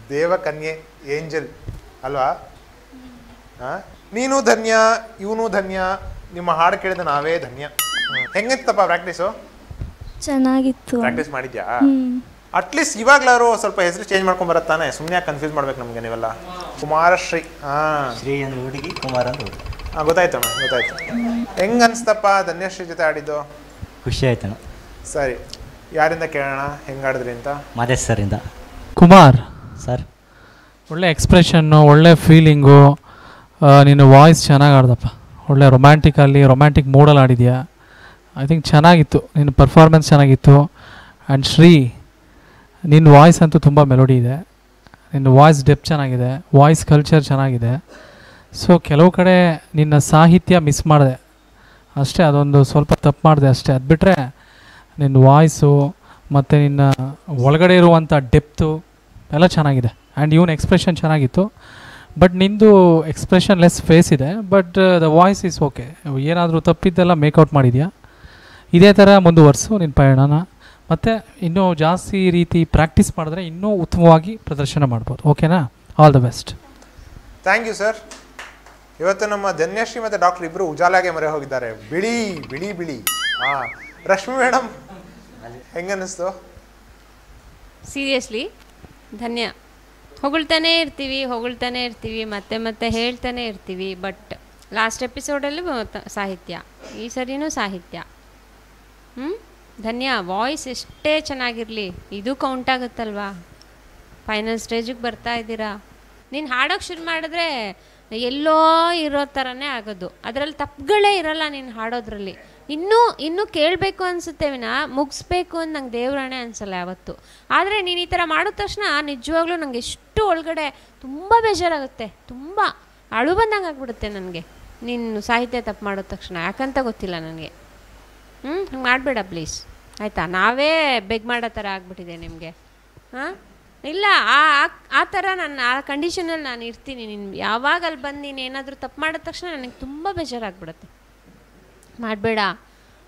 ದೇವಕನ್ಯೆ ಏಂಜಲ್ ಅಲ್ವಾ? ಹಾ ನೀನು ಧನ್ಯ ಇವನು ಧನ್ಯ ನಿಮ್ಮ ಹಾಡು ಕೇಳಿದ ನಾವೇ ಧನ್ಯ. ಹೆಂಗಿತ್ತಪ್ಪ ಪ್ರಾಕ್ಟೀಸು ಚೆನ್ನಾಗಿತ್ತು. ಪ್ರಾಕ್ಟೀಸ್ ಮಾಡಿದ್ಯಾ? ಅಟ್ಲೀಸ್ಟ್ ಇವಾಗ್ಲಾರು ಸ್ವಲ್ಪ ಹೆಸರು ಚೇಂಜ್ ಮಾಡ್ಕೊಂಡ್ ಬರತ್ತಾನೆ ಸುಮ್ಮನೆ ಕನ್ಫ್ಯೂಸ್ ಮಾಡ್ಬೇಕು ನಮಗೆ ನೀವೆಲ್ಲ? ಕುಮಾರಶ್ರೀ ಹಾ ಶ್ರೀ ಅಂದ್ರೆ ಹುಡುಗಿ ಕುಮಾರ್ ಅಂದ್ರೆ ಹುಡುಗಿ ಹಾ ಗೊತ್ತಾಯ್ತು. ಅಣ್ಣ ಗೊತ್ತಾಯ್ತು ಹೆಂಗ್ ಅನ್ಸ್ತಪ್ಪ ಧನ್ಯಶ್ರೀ ಜೊತೆ ಆಡಿದ್ದು ಖುಷಿ ಆಯ್ತಣ್ಣ. ಸರಿ ಯಾರಿಂದ ಕೇಳೋಣ ಹೆಂಗ್ ಆಡಿದ್ರಿ ಅಂತ? ಮಾದೇಶ್ ಸರಿಂದ ಕುಮಾರ್. ಸರ್. ಒಳ್ಳೆ ಎಕ್ಸ್ಪ್ರೆಷನ್ನು ಒಳ್ಳೆ ಫೀಲಿಂಗು ನಿನ್ನ ವಾಯ್ಸ್ ಚೆನ್ನಾಗಿ ಆಡ್ದಪ್ಪ. ಒಳ್ಳೆ ರೊಮ್ಯಾಂಟಿಕಲ್ಲಿ ರೊಮ್ಯಾಂಟಿಕ್ ಮೂಡಲ್ಲಿ ಆಡಿದ್ಯಾ? ಐ ಥಿಂಕ್ ಚೆನ್ನಾಗಿತ್ತು. ನಿನ್ನ ಪರ್ಫಾರ್ಮೆನ್ಸ್ ಚೆನ್ನಾಗಿತ್ತು. ಆ್ಯಂಡ್ ಶ್ರೀ ನಿನ್ನ ವಾಯ್ಸ್ ಅಂತೂ ತುಂಬ ಮೆಲೋಡಿ ಇದೆ. ನಿನ್ನ ವಾಯ್ಸ್ ಡೆಪ್ ಚೆನ್ನಾಗಿದೆ. ವಾಯ್ಸ್ ಕಲ್ಚರ್ ಚೆನ್ನಾಗಿದೆ. ಸೊ ಕೆಲವು ಕಡೆ ನಿನ್ನ ಸಾಹಿತ್ಯ ಮಿಸ್ ಮಾಡಿದೆ. ಅಷ್ಟೇ ಅದೊಂದು ಸ್ವಲ್ಪ ತಪ್ಪು ಮಾಡಿದೆ ಅಷ್ಟೇ. ಅದು ಬಿಟ್ಟರೆ ನಿನ್ನ ವಾಯ್ಸು ಮತ್ತು ನಿನ್ನ ಒಳಗಡೆ ಇರುವಂಥ ಡೆಪ್ತು ಎಲ್ಲ ಚೆನ್ನಾಗಿದೆ. ಆ್ಯಂಡ್ ಇವನ್ ಎಕ್ಸ್ಪ್ರೆಷನ್ ಚೆನ್ನಾಗಿತ್ತು. ಬಟ್ ನಿಂದು ಎಕ್ಸ್ಪ್ರೆಷನ್ ಲೆಸ್ ಫೇಸ್ ಇದೆ but the voice is okay ಏನಾದರೂ ತಪ್ಪಿದ್ದೆಲ್ಲ ಮೇಕೌಟ್ ಮಾಡಿದೆಯಾ? ಇದೇ ಥರ ಮುಂದುವರಿಸು ನಿನ್ನ ಪಯಣನ. ಮತ್ತು ಇನ್ನೂ ಜಾಸ್ತಿ ರೀತಿ ಪ್ರಾಕ್ಟೀಸ್ ಮಾಡಿದ್ರೆ ಇನ್ನೂ ಉತ್ತಮವಾಗಿ ಪ್ರದರ್ಶನ ಮಾಡ್ಬೋದು. ಓಕೆನಾ all the best thank you sir ಇವತ್ತು ನಮ್ಮ ಧನ್ಯಶ್ರೀ ಮತ್ತು ಡಾಕ್ಟರ್ ಇಬ್ಬರು ಉಜಾಲಾಗೆ ಮರೆ ಹೋಗಿದ್ದಾರೆ ಬಿಳಿ ಬಿಳಿ ಬಿಳಿ. ಹಾಂ ರಶ್ಮಿ ಮೇಡಮ್ ಹೆಂಗನ್ನಿಸ್ತು? ಸೀರಿಯಸ್ಲಿ ಧನ್ಯ. ಹೊಗಳ್ತಾನೆ ಇರ್ತೀವಿ ಹೊಗಳ್ತಾನೆ ಇರ್ತೀವಿ, ಮತ್ತೆ ಮತ್ತೆ ಹೇಳ್ತಾನೆ ಇರ್ತೀವಿ ಬಟ್ ಲಾಸ್ಟ್ ಎಪಿಸೋಡಲ್ಲಿ ಸಾಹಿತ್ಯ. ಈ ಸರಿನೂ ಸಾಹಿತ್ಯ. ಹ್ಞೂ ಧನ್ಯ. ವಾಯ್ಸ್ ಎಷ್ಟೇ ಚೆನ್ನಾಗಿರಲಿ, ಇದು ಕೌಂಟ್ ಆಗುತ್ತಲ್ವಾ? ಫೈನಲ್ ಸ್ಟೇಜಿಗೆ ಬರ್ತಾ ಇದ್ದೀರಾ? ನೀನು ಹಾಡೋಕ್ಕೆ ಶುರು ಮಾಡಿದ್ರೆ ಎಲ್ಲೋ ಇರೋ ಥರನೇ ಆಗೋದು. ಅದರಲ್ಲಿ ತಪ್ಪುಗಳೇ ಇರಲ್ಲ ನೀನು ಹಾಡೋದ್ರಲ್ಲಿ. ಇನ್ನೂ ಇನ್ನೂ ಕೇಳಬೇಕು ಅನಿಸುತ್ತೆ ವಿನ, ಮುಗಿಸ್ಬೇಕು ಅಂತ ನಂಗೆ ದೇವ್ರಾಣೆ ಅನಿಸಲ್ಲ ಯಾವತ್ತು. ಆದರೆ ನೀನು ಈ ಥರ ಮಾಡಿದ ತಕ್ಷಣ ನಿಜವಾಗ್ಲೂ ನಂಗೆ ಎಷ್ಟು ಒಳಗಡೆ ತುಂಬ ಬೇಜಾರಾಗುತ್ತೆ. ತುಂಬ ಅಳು ಬಂದಂಗೆ ಆಗ್ಬಿಡುತ್ತೆ ನನಗೆ. ನೀನು ಸಾಹಿತ್ಯ ತಪ್ಪು ಮಾಡಿದ ತಕ್ಷಣ, ಯಾಕಂತ ಗೊತ್ತಿಲ್ಲ ನನಗೆ. ಹ್ಞೂ ಹಂಗೆ ಮಾಡಬೇಡ ಪ್ಲೀಸ್ ಆಯಿತಾ? ನಾವೇ ಬೆಗ್ ಮಾಡೋ ಥರ ಆಗ್ಬಿಟ್ಟಿದೆ ನಿಮಗೆ. ಹಾಂ? ಇಲ್ಲ, ಆ, ಆ- ಆ ಥರ ನಾನು, ಆ ಕಂಡೀಷನಲ್ಲಿ ನಾನು ಇರ್ತೀನಿ. ನಿನ್ನ ಯಾವಾಗ ಅಲ್ಲಿ ಬಂದು ನೀನು ಏನಾದರೂ ತಪ್ಪು ಮಾಡಿದ ತಕ್ಷಣ ನನಗೆ ತುಂಬ ಬೇಜಾರಾಗ್ಬಿಡುತ್ತೆ. ಮಾಡಬೇಡ.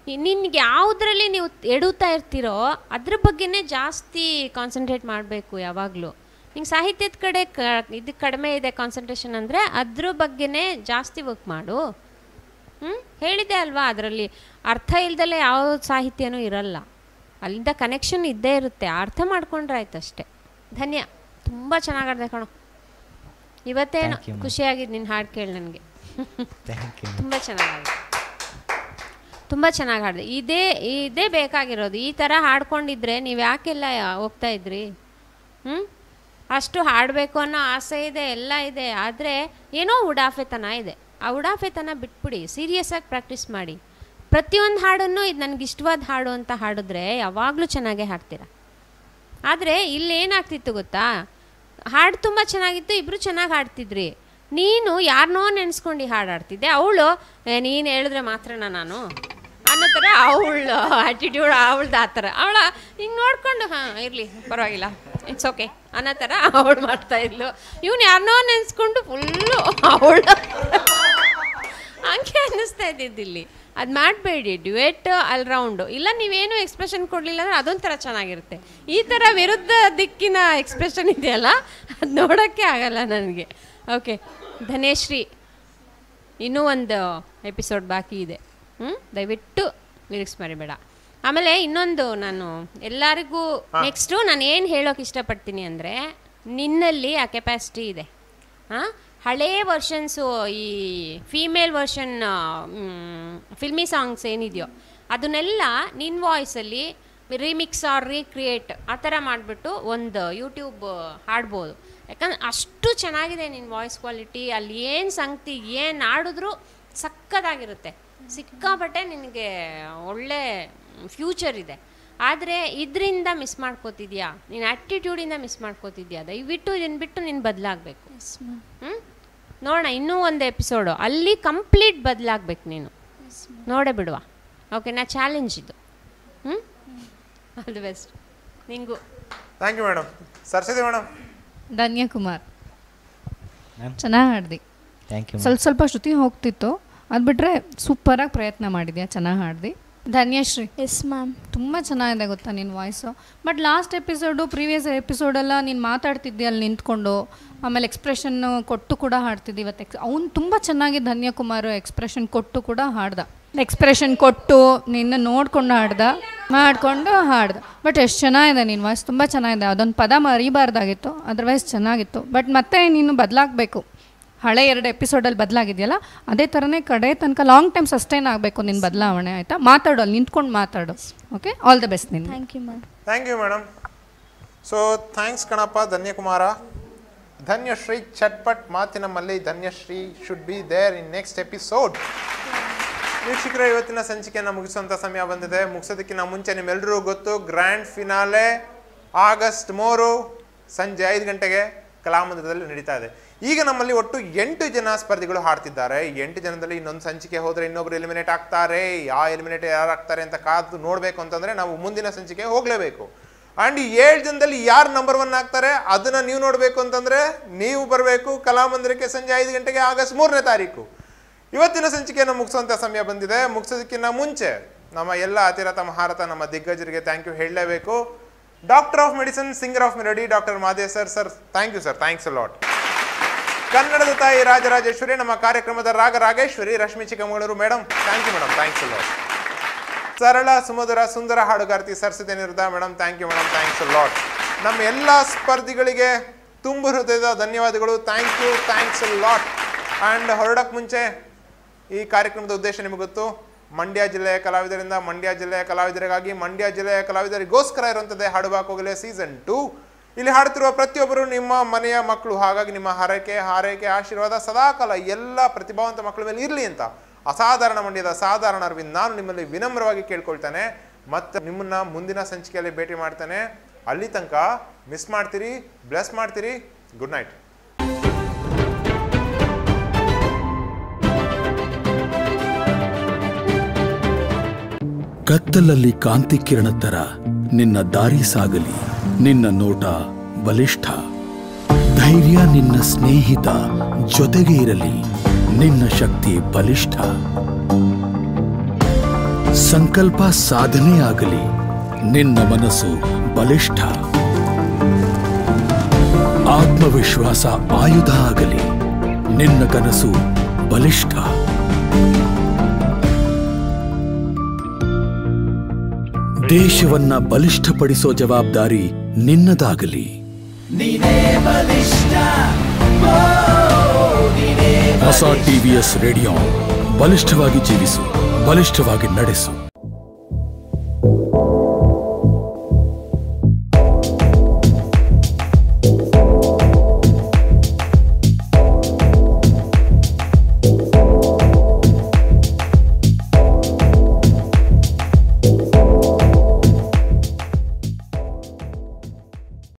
ನಿನ್ಗೆ ಯಾವುದ್ರಲ್ಲಿ ನೀವು ಎಡುತ್ತಾ ಇರ್ತೀರೋ ಅದ್ರ ಬಗ್ಗೆನೇ ಜಾಸ್ತಿ ಕಾನ್ಸಂಟ್ರೇಟ್ ಮಾಡಬೇಕು ಯಾವಾಗಲೂ. ನಿಂಗೆ ಸಾಹಿತ್ಯದ ಕಡೆ ಕ ಇದು ಕಡಿಮೆ ಇದೆ ಕಾನ್ಸಂಟ್ರೇಷನ್ ಅಂದರೆ ಅದ್ರ ಬಗ್ಗೆನೇ ಜಾಸ್ತಿ ವರ್ಕ್ ಮಾಡು. ಹ್ಞೂ ಹೇಳಿದೆ ಅಲ್ವಾ ಅದರಲ್ಲಿ. ಅರ್ಥ ಇಲ್ದಲೆ ಯಾವ ಸಾಹಿತ್ಯನೂ ಇರಲ್ಲ. ಅಲ್ಲಿಂದ ಕನೆಕ್ಷನ್ ಇದ್ದೇ ಇರುತ್ತೆ. ಅರ್ಥ ಮಾಡ್ಕೊಂಡ್ರೆ ಆಯ್ತು ಅಷ್ಟೇ. ಧನ್ಯ. ತುಂಬ ಚೆನ್ನಾಗಾಡ್ದೆ ಕಣೋ. ಇವತ್ತೇನು ಖುಷಿಯಾಗಿದೆ ನಿನ್ನ ಹಾಡು ಕೇಳಿ ನನಗೆ. ತುಂಬ ಚೆನ್ನಾಗಾಗಿದೆ ತುಂಬ ಚೆನ್ನಾಗಿ ಹಾಡಿದೆ. ಇದೇ ಇದೇ ಬೇಕಾಗಿರೋದು. ಈ ಥರ ಹಾಡ್ಕೊಂಡಿದ್ರೆ ನೀವು ಯಾಕೆಲ್ಲ ಹೋಗ್ತಾ ಇದ್ರಿ? ಹ್ಞೂ ಅಷ್ಟು ಹಾಡಬೇಕು ಅನ್ನೋ ಆಸೆ ಇದೆ, ಎಲ್ಲ ಇದೆ. ಆದರೆ ಏನೋ ಉಡಾಫೆತನ ಇದೆ. ಆ ಉಡಾಫೆತನ ಬಿಟ್ಬಿಡಿ. ಸೀರಿಯಸ್ಸಾಗಿ ಪ್ರಾಕ್ಟೀಸ್ ಮಾಡಿ. ಪ್ರತಿಯೊಂದು ಹಾಡನ್ನು ಇದು ನನಗೆ ಇಷ್ಟವಾದ ಹಾಡು ಅಂತ ಹಾಡಿದ್ರೆ ಯಾವಾಗಲೂ ಚೆನ್ನಾಗೇ ಹಾಡ್ತೀರ? ಆದರೆ ಇಲ್ಲಿ ಏನಾಗ್ತಿತ್ತು ಗೊತ್ತಾ? ಹಾಡು ತುಂಬ ಚೆನ್ನಾಗಿತ್ತು ಇಬ್ಬರು ಚೆನ್ನಾಗಿ ಹಾಡ್ತಿದ್ರಿ. ನೀನು ಯಾರನ್ನೋ ನೆನೆಸ್ಕೊಂಡು ಹಾಡಾಡ್ತಿದ್ದೆ ಅವಳು ನೀನು ಹೇಳಿದ್ರೆ ಮಾತ್ರನ ನಾನು? ಅನ್ನೋ ಥರ ಅವಳು ಆ್ಯಟಿಟ್ಯೂಡ್ ಅವಳ್ದು ಆ ಥರ. ಅವಳ ಹಿಂಗೆ ನೋಡ್ಕೊಂಡು, ಹಾಂ, ಇರಲಿ, ಪರವಾಗಿಲ್ಲ ಇಟ್ಸ್ ಓಕೆ ಅನ್ನೋ ಥರ ಅವಳು ಮಾಡ್ತಾ ಇದ್ಲು. ಇವನು ಯಾರನ್ನೋ ನೆನೆಸ್ಕೊಂಡು ಫುಲ್ಲು ಅವಳು. ಹಂಗೆ ಅನ್ನಿಸ್ತಾ ಇದ್ದಿದ್ದು ಇಲ್ಲಿ. ಅದು ಮಾಡಬೇಡಿ, ಡ್ಯುಯೆಟ್ ಆಲ್ರೌಂಡು ಇಲ್ಲ, ನೀವೇನು ಎಕ್ಸ್ಪ್ರೆಷನ್ ಕೊಡಲಿಲ್ಲ ಅಂದರೆ ಅದೊಂಥರ ಚೆನ್ನಾಗಿರುತ್ತೆ. ಈ ಥರ ವಿರುದ್ಧ ದಿಕ್ಕಿನ ಎಕ್ಸ್ಪ್ರೆಷನ್ ಇದೆಯಲ್ಲ, ಅದು ನೋಡೋಕ್ಕೆ ಆಗಲ್ಲ ನನಗೆ. ಓಕೆ ಧನೇಶ್ರೀ, ಇನ್ನೂ ಒಂದು ಎಪಿಸೋಡ್ ಬಾಕಿ ಇದೆ. ಹ್ಞೂ ದಯವಿಟ್ಟು ಲಿರಿಕ್ಸ್ ಮರಿಬೇಡ. ಆಮೇಲೆ ಇನ್ನೊಂದು ನಾನು ಎಲ್ಲರಿಗೂ ನೆಕ್ಸ್ಟು ನಾನು ಏನು ಹೇಳೋಕೆ ಇಷ್ಟಪಡ್ತೀನಿ ಅಂದರೆ ನಿನ್ನಲ್ಲಿ ಆ ಕೆಪಾಸಿಟಿ ಇದೆ. ಹಾಂ? ಹಳೇ ವರ್ಷನ್ಸು ಈ ಫೀಮೇಲ್ ವರ್ಷನ್ ಫಿಲ್ಮಿ ಸಾಂಗ್ಸ್ ಏನಿದೆಯೋ ಅದನ್ನೆಲ್ಲ ನಿನ್ನ ವಾಯ್ಸಲ್ಲಿ ರಿಮಿಕ್ಸ್ ಆರ್ ರೀಕ್ರಿಯೇಟ್ ಆ ಥರ ಮಾಡಿಬಿಟ್ಟು ಒಂದು ಯೂಟ್ಯೂಬ್ ಹಾಡ್ಬೋದು. ಯಾಕಂದ್ರೆ ಅಷ್ಟು ಚೆನ್ನಾಗಿದೆ ನಿನ್ನ ವಾಯ್ಸ್ ಕ್ವಾಲಿಟಿ ಅಲ್ಲಿ ಏನು ಸಂಗತಿ ಏನು ಆಡಿದ್ರೂ ಸಕ್ಕತ್ತಾಗಿರುತ್ತೆ ಸಿಕ್ಕಾಪಟ್ಟೆ ನಿನಗೆ ಒಳ್ಳೆ ಫ್ಯೂಚರ್ ಇದೆ. ಆದರೆ ಇದರಿಂದ ಮಿಸ್ ಮಾಡ್ಕೋತಿದ್ಯಾ? ನೀನು ಆ್ಯಟಿಟ್ಯೂಡಿಂದ ಮಿಸ್ ಮಾಡ್ಕೋತಿದ್ಯಾ? ದಯವಿಟ್ಟು ಇದನ್ನು ಬಿಟ್ಟು ನೀನು ಬದಲಾಗಬೇಕು. ಹ್ಞೂ ನೋಡೋಣ ಇನ್ನೂ ಒಂದು ಎಪಿಸೋಡು ಅಲ್ಲಿ ಕಂಪ್ಲೀಟ್ ಬದಲಾಗಬೇಕು ನೀನು. ನೋಡೇ ಬಿಡುವ. ಓಕೆ ನಾ ಚಾಲೆಂಜ್ ಇದು. ಹ್ಞೂ ಆಲ್ ದಿ ಬೆಸ್ಟ್ ನಿಂಗೂ. Thank you madam Saraswati madam Dhanyakumar. ಚೆನ್ನಾಗಿ ಹಾಡ್ದಿ ಥ್ಯಾಂಕ್ ಯು ಸ್ವಲ್ಪ ಸ್ವಲ್ಪ ಶ್ರುತಿ ಹೋಗ್ತಿತ್ತು. ಅದು ಬಿಟ್ಟರೆ ಸೂಪರಾಗಿ ಪ್ರಯತ್ನ ಮಾಡಿದ್ಯಾ? ಚೆನ್ನಾಗಿ ಹಾಡ್ದಿ? ಧನ್ಯಶ್ರೀ ಎಸ್ ಮ್ಯಾಮ್ ತುಂಬ ಚೆನ್ನಾಗಿದೆ ಗೊತ್ತಾ ನಿನ್ನ voice but last episode previous ಎಪಿಸೋಡೆಲ್ಲ ನೀನು ಮಾತಾಡ್ತಿದ್ದೆ ಅಲ್ಲಿ ನಿಂತ್ಕೊಂಡು. ಆಮೇಲೆ ಎಕ್ಸ್ಪ್ರೆಷನ್ನು ಕೊಟ್ಟು ಕೂಡ ಹಾಡ್ತಿದ್ದಿ ಇವತ್ತು ಎಕ್ಸ್ ಅವ್ನು ತುಂಬ ಚೆನ್ನಾಗಿ ಧನ್ಯಕುಮಾರ್ ಎಕ್ಸ್ಪ್ರೆಷನ್ ಕೊಟ್ಟು ಕೂಡ ಹಾಡ್ದ. ಎಕ್ಸ್ಪ್ರೆಷನ್ ಕೊಟ್ಟು ನಿನ್ನ ನೋಡ್ಕೊಂಡು ಹಾಡ್ದ ಮಾಡಿಕೊಂಡು ಹಾಡ್ದ. ಬಟ್ ಎಷ್ಟು ಚೆನ್ನಾಗಿದೆ ನಿನ್ನ ವಾಯ್ಸ್ ತುಂಬ ಚೆನ್ನಾಗಿದೆ. ಅದೊಂದು ಪದ ಮರಿಬಾರ್ದಾಗಿತ್ತು. ಅದರ್ವೈಸ್ ಚೆನ್ನಾಗಿತ್ತು. ಬಟ್ ಮತ್ತೆ ನೀನು ಬದಲಾಗಬೇಕು. ಹಳೆ ಎರಡು ಎಪಿಸೋಡಲ್ಲಿ ಬದಲಾಗಿದೆಯಲ್ಲ ಅದೇ ಥರನೇ ಕಡೆ ತನಕ ಲಾಂಗ್ ಟೈಮ್ ಸಸ್ಟೈನ್ ಆಗಬೇಕು ನಿನ್ನ ಬದಲಾವಣೆ ಆಯಿತಾ? ಮಾತಾಡು ಅಲ್ಲಿ ನಿಂತ್ಕೊಂಡು ಮಾತಾಡು ಓಕೆ ಆಲ್ ದ ಬೆಸ್ಟ್ ನಿನ್ನ thank you ma'am thank you madam so thanks ಕಣಪ್ಪ ಧನ್ಯಕುಮಾರ. ಧನ್ಯಶ್ರೀ ಚಟ್ಪಟ್ ಮಾತಿನ ಮಲ್ಲಿ Dhanyashree should be there in next episode ವೀಕ್ಷಕರ ಇವತ್ತಿನ ಸಂಚಿಕೆಯನ್ನು ಮುಗಿಸುವಂಥ ಸಮಯ ಬಂದಿದೆ. ಮುಗಿಸೋದಕ್ಕಿಂತ ಮುಂಚೆ ನಿಮ್ಮೆಲ್ಲರಿಗೂ ಗೊತ್ತು ಗ್ರ್ಯಾಂಡ್ ಫಿನಾಲೆ ಆಗಸ್ಟ್ ಮೂರು ಸಂಜೆ ಐದು ಗಂಟೆಗೆ ಕಲಾಮಂದಿರದಲ್ಲಿ ನಡೀತಾ ಇದೆ. ಈಗ ನಮ್ಮಲ್ಲಿ ಒಟ್ಟು ಎಂಟು ಜನ ಸ್ಪರ್ಧಿಗಳು ಹಾಡ್ತಿದ್ದಾರೆ. ಎಂಟು ಜನದಲ್ಲಿ ಇನ್ನೊಂದು ಸಂಚಿಕೆ ಹೋದರೆ ಇನ್ನೊಬ್ರು ಎಲಿಮಿನೇಟ್ ಆಗ್ತಾರೆ. ಯಾವ ಎಲಿಮಿನೇಟ್ ಯಾರು ಆಗ್ತಾರೆ ಅಂತ ಕಾದು ನೋಡಬೇಕು ಅಂತಂದರೆ ನಾವು ಮುಂದಿನ ಸಂಚಿಕೆ ಹೋಗಲೇಬೇಕು. ಆ್ಯಂಡ್ ಏಳು ಜನದಲ್ಲಿ ಯಾರು ನಂಬರ್ ಒನ್ ಆಗ್ತಾರೆ ಅದನ್ನು ನೀವು ನೋಡಬೇಕು ಅಂತಂದರೆ ನೀವು ಬರಬೇಕು ಕಲಾಮಂದಿರಕ್ಕೆ ಸಂಜೆ ಐದು ಗಂಟೆಗೆ ಆಗಸ್ಟ್ ಮೂರನೇ ತಾರೀಕು. ಇವತ್ತಿನ ಸಂಚಿಕೆಯನ್ನು ಮುಗಿಸುವಂಥ ಸಮಯ ಬಂದಿದೆ. ಮುಗಿಸೋದಕ್ಕಿಂತ ಮುಂಚೆ ನಮ್ಮ ಎಲ್ಲ ಅತಿರಥ ಮಹಾರಥ, ನಮ್ಮ ದಿಗ್ಗಜರಿಗೆ ಥ್ಯಾಂಕ್ ಯು ಹೇಳಲೇಬೇಕು. Doctor of medicine singer of melody doctor Madev sir sir thank you sir thanks a lot ಕನ್ನಡದ ತಾಯಿ ರಾಜರಾಜೇಶ್ವರಿ, ನಮ್ಮ ಕಾರ್ಯಕ್ರಮದ Raga Rageshwari, Rashmi Chikkamagaluru madam thank you madam thanks lot ಸರಳ, ಸುಮಧುರ, ಸುಂದರ ಹಾಡುಗಾರ್ತಿ Saraswati Nirdha madam thank you madam thanks lot ನಮ್ಮ ಎಲ್ಲ ಸ್ಪರ್ಧಿಗಳಿಗೆ ತುಂಬ ಹೃದಯದ ಧನ್ಯವಾದಗಳು. Thank you thanks lot and ಹೊರಡಕ್ಕೆ ಮುಂಚೆ ಈ ಕಾರ್ಯಕ್ರಮದ ಉದ್ದೇಶ ನಿಮಗೆ ಗೊತ್ತು. ಮಂಡ್ಯ ಜಿಲ್ಲೆಯ ಕಲಾವಿದರಿಂದ, ಮಂಡ್ಯ ಜಿಲ್ಲೆಯ ಕಲಾವಿದರಿಗಾಗಿ, ಮಂಡ್ಯ ಜಿಲ್ಲೆಯ ಕಲಾವಿದರಿಗೋಸ್ಕರ ಇರುವಂಥದ್ದೇ ಹಾಡುಬಾಕೋಗಲೇ ಸೀಸನ್ ಟು ಇಲ್ಲಿ ಹಾಡ್ತಿರುವ ಪ್ರತಿಯೊಬ್ಬರು ನಿಮ್ಮ ಮನೆಯ ಮಕ್ಕಳು, ಹಾಗಾಗಿ ನಿಮ್ಮ ಹರಕೆ, ಹಾರೈಕೆ, ಆಶೀರ್ವಾದ ಸದಾಕಾಲ ಎಲ್ಲ ಪ್ರತಿಭಾವಂತ ಮಕ್ಕಳ ಮೇಲೆ ಇರಲಿ ಅಂತ ಅಸಾಧಾರಣ ಮಂಡ್ಯದ ಸಾಧಾರಣ ಅರವಿಂದ್ ನಾನು ನಿಮ್ಮಲ್ಲಿ ವಿನಮ್ರವಾಗಿ ಕೇಳ್ಕೊಳ್ತೇನೆ. ಮತ್ತು ನಿಮ್ಮನ್ನ ಮುಂದಿನ ಸಂಚಿಕೆಯಲ್ಲಿ ಭೇಟಿ ಮಾಡ್ತೇನೆ. ಅಲ್ಲಿ ತನಕ ಮಿಸ್ ಮಾಡ್ತೀರಿ ಬ್ಲೆಸ್ ಮಾಡ್ತೀರಿ. ಗುಡ್ ನೈಟ್ ಕತ್ತಲಲ್ಲಿ ಕಾಂತಿ ತರ ನಿನ್ನ ದಾರಿ ಸಾಗಲಿ. ನಿನ್ನ ನೋಟ ಬಲಿಷ್ಠ. ಧೈರ್ಯ ನಿನ್ನ ಸ್ನೇಹಿತ ಜೊತೆಗೆ ಇರಲಿ, ನಿನ್ನ ಶಕ್ತಿ ಬಲಿಷ್ಠ. ಸಂಕಲ್ಪ ಸಾಧನೆ ಆಗಲಿ, ನಿನ್ನ ಮನಸ್ಸು ಬಲಿಷ್ಠ. ಆತ್ಮವಿಶ್ವಾಸ ಆಯುಧ ಆಗಲಿ, ನಿನ್ನ ಕನಸು ಬಲಿಷ್ಠ. ದೇಶವನ್ನ ಬಲಿಷ್ಠಪಡಿಸೋ ಜವಾಬ್ದಾರಿ ನಿನ್ನದಾಗಲಿ. ಹೊಸ ಟಿವಿಎಸ್ ರೇಡಿಯೋ ಬಲಿಷ್ಠವಾಗಿ ಜೀವಿಸು ಬಲಿಷ್ಠವಾಗಿ ನಡೆಸು.